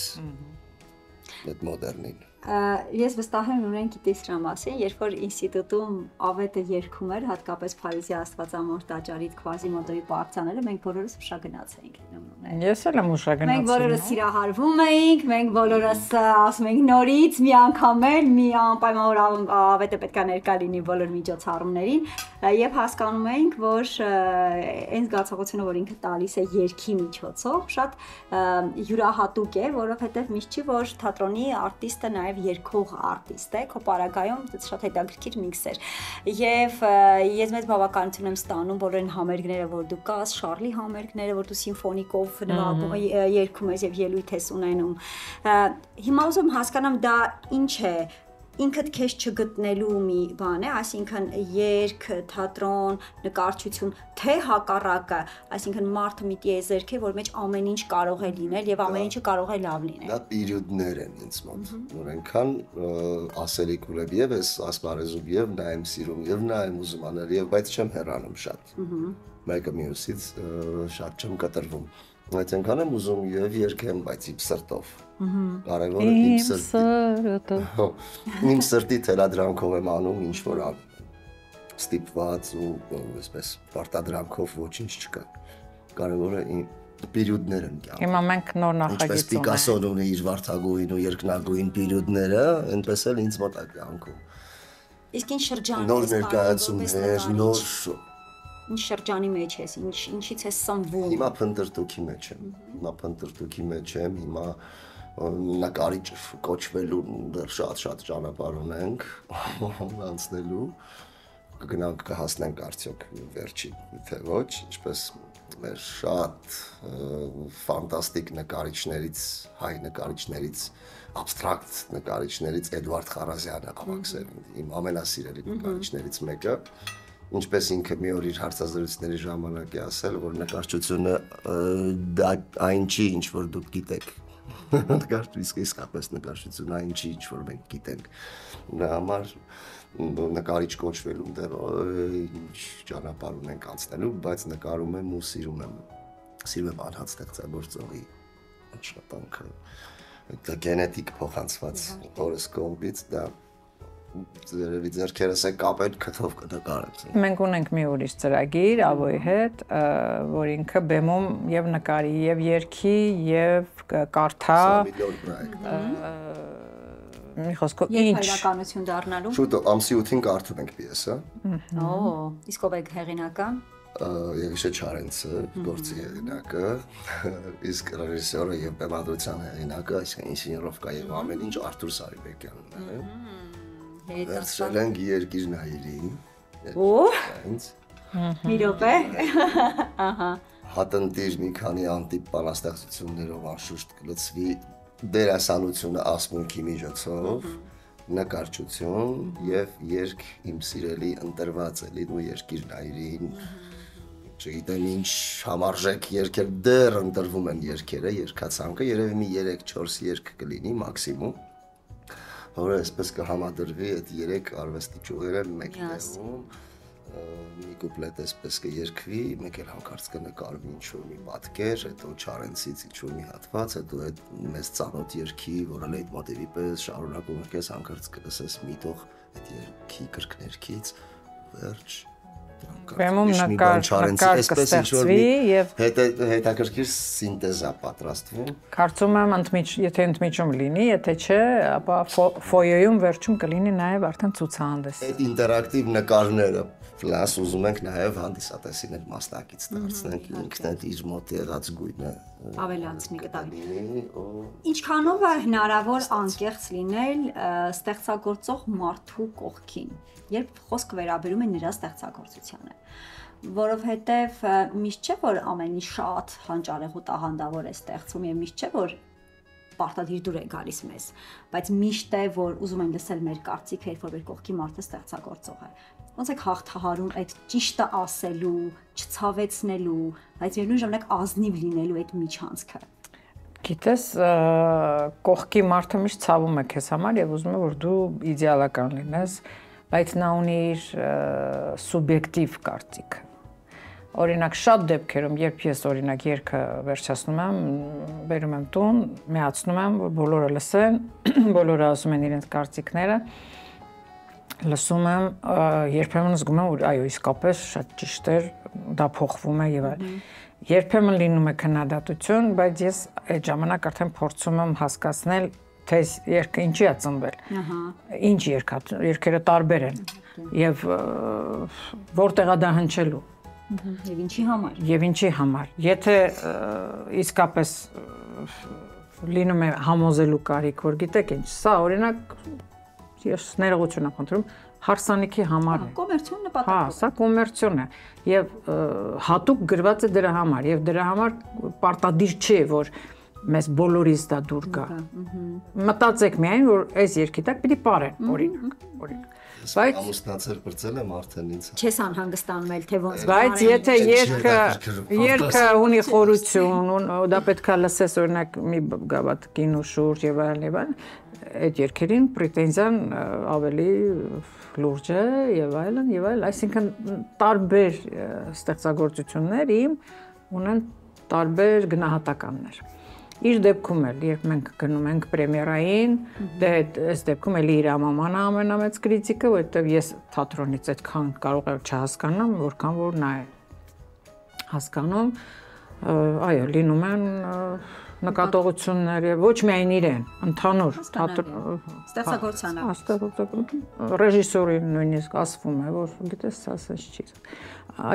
Այդ մոդեռնին։ Ա, Ես վստահ եմ ունեն գիտես դրա մասին, երբ որ ինստիտուտում ավետը երգում էր, հատկապես Փարիզի Աստվածամոր տաճարից Քվազիմոդոյի պարծաները, մենք բոլորս ուշագնաց էինք լինում։ Ես էլ եմ ուշագնացել։ Մենք բոլորս սիրահարվում էինք, մենք բոլորս ասում ենք նորից մի անգամ էլ մի անպայման որ ավ- ավետը պետքա ներկա լինի բոլոր միջոցառումներին եւ հասկանում էինք, որ այն զգացողությունը, որ ինքը տալիս է երկի միջոցով, շատ յուրահատուկ է, որովհետեւ միշտ չի որ թատրոնի արտիստը նաեւ երկող արտիստ է, քո պարագայում շատ հետաքրքիր միքս էր։ Եվ ես մեծ բավականություն եմ ստանում բոլոր այն համերգները, որ դու կաս, Շարլի համերգները, որ դու սիմֆոնիկով երգում ես եւ ելույթ ես ունենում։ Հիմա ուզում հասկանամ դա ինչ է ինքդ քեզ չգտնելու մի բան է, այսինքն երգ, թատրոն, նկարչություն, թե հակառակը, այսինքն մարդը մի տիեզերք է, որ մեջ ամեն ինչ կարող է լինել եւ ամեն ինչը կարող է լավ լինել։ Դա պերիոդներ են ինձ մոտ, որ այնքան ասելիք ունեմ եւ ես ասպարեզում եւ նայեմ սիրում եւ նայեմ ուզում անել եւ բայց չեմ հեռանում շատ։ Մեկը մյուսից շատ չեմ կտրվում։ Բայց այնքան եմ ուզում եւ երկեմ, բայց իմ սրտով։ Կարևորը իմ սրտի Իմ սրտի թելադրանքով եմ անում ինչ որ ստիպված ու այսպես պարտադրանքով ոչինչ չկա։ Կարևորը իմ պերիոդներ են կյանքում։ Հիմա մենք նոր Ինչպես նախագիծ ունենք։ Պիկասոն ունի իր վարդագույն ու երկնագույն պերիոդները, այնպես էլ ինձ մոտ է կյանքում։ Իսկ ինչ շրջան Նոր ներկայացումներ, նոր ինչ շրջանի մեջ ես, ինչ ինչից ես սնվում։ Հիմա փնտրտուքի մեջ եմ։ Հիմա փնտրտուքի մեջ եմ, հիմա նկարիչ կոչվելու դեռ շատ-շատ ճանապարհ ունենք անցնելու կգնանք կհասնենք արդյոք վերջին թե ոչ ինչպես մեր շատ ֆանտաստիկ նկարիչներից հայ նկարիչներից абստրակտ նկարիչներից Էդվարդ Խարազյանը ավակ սերնդի իմ ամենասիրելի նկարիչներից մեկը ինչպես ինքը մի օր իր հարցազրույցների ժամանակ է ասել, որ նկարչությունը դա այն չի, ինչ որ դուք գիտեք։ Նկարչություն իսկ իսկապես նկարչություն այն չի, ինչ որ մենք գիտենք։ Նա համար նկարիչ կոչվելու դեռ ինչ ճանապարհ ունենք անցնելու, բայց նկարում եմ ու սիրում եմ։ Սիրում եմ անհատ ստեղծագործողի աշխատանքը։ Դա գենետիկ փոխանցված հորս կողմից դա երևի ձերքերս է կապել քթով կնկարեմ։ Մենք ունենք մի ուրիշ ծրագիր Ավոյի հետ, որ ինքը բեմում եւ նկարի, եւ երգի, եւ պրոյեկտ։ Մի խոսքով ինչ։ հայրականություն դառնալու։ Շուտով ամսի 8-ին կարդում ենք պիեսը։ Օ, իսկ ով է հեղինակը։ Եղիշե Չարենցը գործի հեղինակը, իսկ ռեժիսորը եւ բեմադրության հեղինակը, այսինքն ինսցենիրովկա եւ ամեն ինչ Արթուր Սարիբեկյանն է։ Վերցրել ենք երկիր նայիրին։ Օ, Այնց մի րոպե։ հատնտիր մի քանի անտիպ բանաստեղծություններով անշուշտ կլծվի դերասանությունը ասմունքի միջոցով նկարչություն եւ երգ իմ սիրելի ընտրված էլի ու երկիր նայրին չգիտեմ ինչ համարժեք երկեր դեռ ընտրվում են երկերը երկացանկը երևի մի 3-4 երկ կլինի մաքսիմում որը այսպես կհամադրվի այդ 3 արվեստի ճյուղերը մեկտեղում մի կուպլետ այսպես կերկվի, մեկ էլ հանկարծ կնկարվի ինչ որ մի պատկեր, հետո Չարենցից ինչ որ մի հատված, հետո այդ մեծ ծանոթ երգի, որը լեյտ մոտիվի պես շարունակում քեզ հանկարծ կլսես մի տող այդ երգի կրկներքից վերջ Բեմում նկար նկար կստեղծվի եւ հետ հետաքրքիր սինտեզ է պատրաստվում։ կարծում եմ ընդմիջ, եթե ընդմիջում լինի, եթե չէ, ապա ֆոյեում վերջում կլինի նաեւ արդեն ցուցահանդես։ Այդ ինտերակտիվ նկարները ֆլաս ուզում ենք նաև հանդիսատեսին էլ մասնակից դարձնենք ինքն էլ իր մոտ եղած գույնը Ավելացնի ու Ինչքանով է հնարավոր անկեղծ լինել ստեղծագործող մարդու կողքին, երբ խոսք վերաբերում է նրա ստեղծագործությանը որովհետև ը, միշտ չէ որ ամեն ինչ շատ հանճարեղ ու տաղանդավոր է ստեղծում եւ միշտ չէ որ պարտադիր դուր է գալիս մեզ, բայց միշտ է որ ուզում եմ լսել մեր կարծիքը, երբ որ մեր կողքի մարդը ստեղծագործող է։ Ոնց է հաղթահարում այդ ճիշտը ասելու, չցավեցնելու, բայց միևնույն ժամանակ ազնիվ լինելու այդ միջանցքը։ Գիտես, կողքի մարդը միշտ ցավում է քեզ համար եւ ուզում է որ դու իդեալական լինես, բայց նա ունի իր սուբյեկտիվ կարծիք։ Օրինակ շատ դեպքերում, երբ ես օրինակ երգը վերջացնում եմ, բերում եմ տուն, միացնում եմ, որ բոլորը լսեն, բոլորը ասում են իրենց կարծիքները, լսում եմ, երբեմն զգում եմ, որ այո, իսկապես շատ ճիշտ էր, դա փոխվում է եւ այլ։ Երբեմն լինում է քննադատություն, բայց ես այդ ժամանակ արդեն փորձում եմ հասկացնել, թե երգը ինչի է ծնվել։ Ահա։ Ինչ երգ է, երգերը տարբեր են ը, որտեղ է դա հնչելու Եվ ինչի համար։ եւ ինչի համար։ Եթե իսկապես լինում է համոզելու կարիք, որ գիտեք ինչ, սա օրինակ ես ներողություն եմ խնդրում, հարսանիքի համար է։ Կոմերցիոն Հա, նպատակով։ սա կոմերցիոն է եւ հատուկ գրված է դրա համար եւ դրա համար պարտադիր չէ որ մեզ բոլորիս դա դուր գա։ Մտածեք միայն որ այս երկի տակ պիտի ապարեն, օրինակ, օրինակ։ Բայց ամուսնացել բրծել եմ արդեն ինձ Չես անհանգստանում էլ թե ոնց։ Բայց եթե երկը երկը ունի խորություն, ու դա պետքա լսես օրինակ մի գավաթ կինո շուրջ եւ այլն եւ այլն, այդ երկերին պրետենզիան ավելի լուրջ է եւ այլն եւ այլն, այսինքն տարբեր ստեղծագործություններ իմ ունեն տարբեր գնահատականներ։ Իր դեպքում էլ, երբ մենք գնում ենք պրեմիերային, դե այս դեպքում էլի իր մաման ամենամեծ քրիտիկը, որովհետև ես թատրոնից այդքան կարող եմ չհասկանամ, որքան որ նա է հասկանում, այո, լինում են ը, նկատողություններ եւ ոչ միայն իրեն, ընդհանուր Ստեղծագործանակ։ Աստղագործական ռեժիսորին նույնիսկ ասվում է, որ գիտես, սա սենց չի։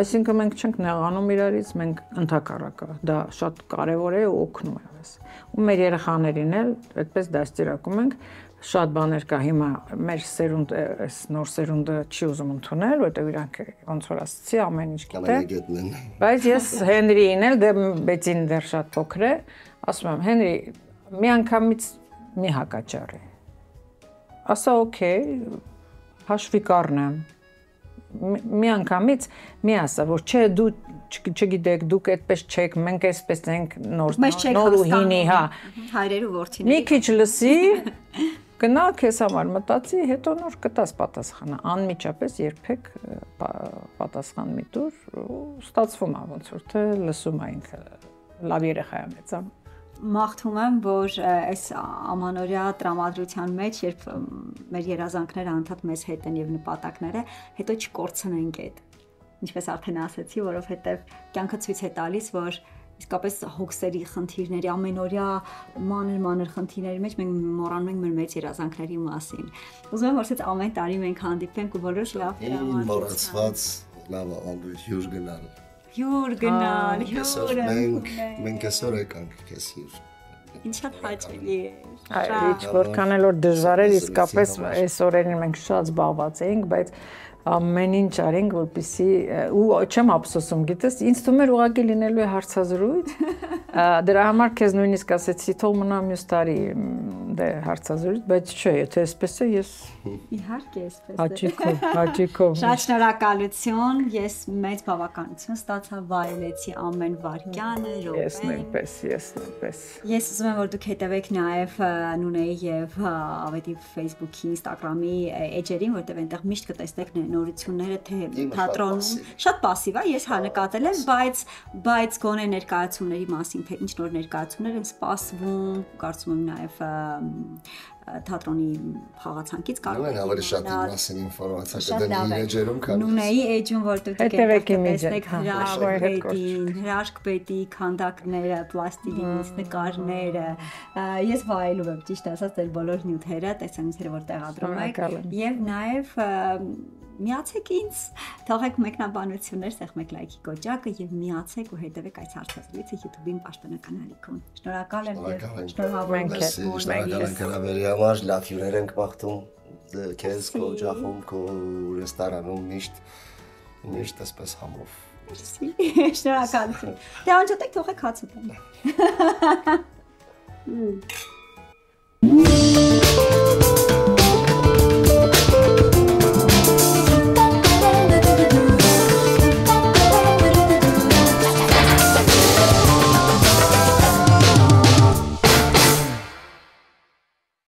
Այսինքն մենք չենք նեղանում իրարից, մենք ընդհակառակը դա շատ կարևոր է ու օգնում է Ու մեր երեխաներին էլ այդպես դաստիարակում ենք շատ բաներ կա հիմա մեր սերունդը այս նոր սերունդը չի ուզում ընդունել, որովհետև իրանք ոնց որ ասացի ամեն ինչ գիտեն։ Բայց ես Հենրիին էլ դե բեցին դեռ շատ փոքր է, ասում եմ Հենրի մի անգամից մի հակաճարի։ Ասա օքեյ, հաշվի կառնեմ։ մի- մի անգամից մի ասա, որ չէ դու չգիտեք, դուք այդպես չեք, մենք այսպես ենք նոր նոր հա։ ու հինի, հա։ Հայրերը ворթիները։ Մի քիչ լսի, գնա քեզ համար մտածի, հետո նոր կտաս պատասխանը։ Անմիջապես երբեք պատասխան մի դուր ու ստացվում է ոնց որ թե լսում ա ինքը։ Լավ երեխա է մեծա մաղթում եմ, որ այս ամանորյա տրամադրության մեջ, երբ մեր երազանքները անդադ մեզ հետ են եւ նպատակները, հետո չկորցնենք այդ Ինչպես արդեն ասացի, որովհետեւ կյանքը ցույց է տալիս, որ իսկապես հոգսերի խնդիրների ամենօրյա մանր-մանր խնդիրների մեջ մենք մոռանում ենք մեր մեծ երազանքների մասին։ Ուզում եմ, որ ցած ամեն տարի մենք հանդիպենք ու բոլորս լավ տրամադրության։ մոռացված լավ անդույթ հյուր գնալ։ Հյուր գնալ, հյուր մենք մենք այսօր եկանք քեզ հյուր։ Ինչ շատ հաճելի է։ Այլ որքան էլ որ դժվար էր իսկապես այս օրերին մենք շատ զբաղված էինք, բայց ամեն ինչ արենք, որպեսի ու չեմ ափսոսում, գիտես, ինձ թվում էր ուղղակի լինելու է հարցազրույց։ Դրա համար քեզ նույնիսկ ասեցի, թող մնա մյուս տարի դե հարցազրույց, բայց չէ, եթե այսպես է, ես Իհարկե, այսպես է։ հաճիկով, հաճիկով Շատ շնորհակալություն։ Ես մեծ բավականություն ստացա վայելեցի ամեն վարքյանը, ես րոպեն։ նույնպես, ես նույնպես։ Ես ուզում եմ որ դուք հետևեք նաև ը, Նունեի եւ ը, ավետի Facebook-ի, Instagram-ի ը, էջերին, որտեղ այնտեղ միշտ կտեսնեք ն- նորությունները թե Իմը շատ թատրոնում։ պասիվ։ Շատ пассив է, ես հա նկատել եմ, բայց բայց գոնե ներկայացումների մասին, թե ինչ նոր ներկայացումներ են սպասվում, կարծում եմ նաև ը, ը, թատրոնի խաղացանկից կարող եք ավելի շատ մասին ինֆորմացիա կդնի էջերում, քան Նունեի էջում որ դուք տեսնեք հա, հրաշք շնորհակալ պետին, հրաշք պետի քանդակները, պլաստիլինից նկարները։ Ես վայելում եմ ճիշտ ասած ձեր բոլոր նյութերը, տեսանյութերը որ տեղադրում եք եւ նաեւ միացեք ինձ, թողեք մեկնաբանություններ, սեղմեք լայքի կոճակը եւ միացեք ու հետևեք այս հարցազրույցը YouTube-ին պաշտոնական ալիքում։ Շնորհակալ եմ եւ Շնորհակալ ենք։ շնորհավոր Մենք եմ շնորհակալ ենք հրավերի համար, լավ հյուրեր ենք բախտում։ Քեզ քո ջախում, քո ռեստորանում միշտ միշտ այսպես համով։ Շնորհակալություն։ Դե անջատեք թողեք հաց ուտեմ։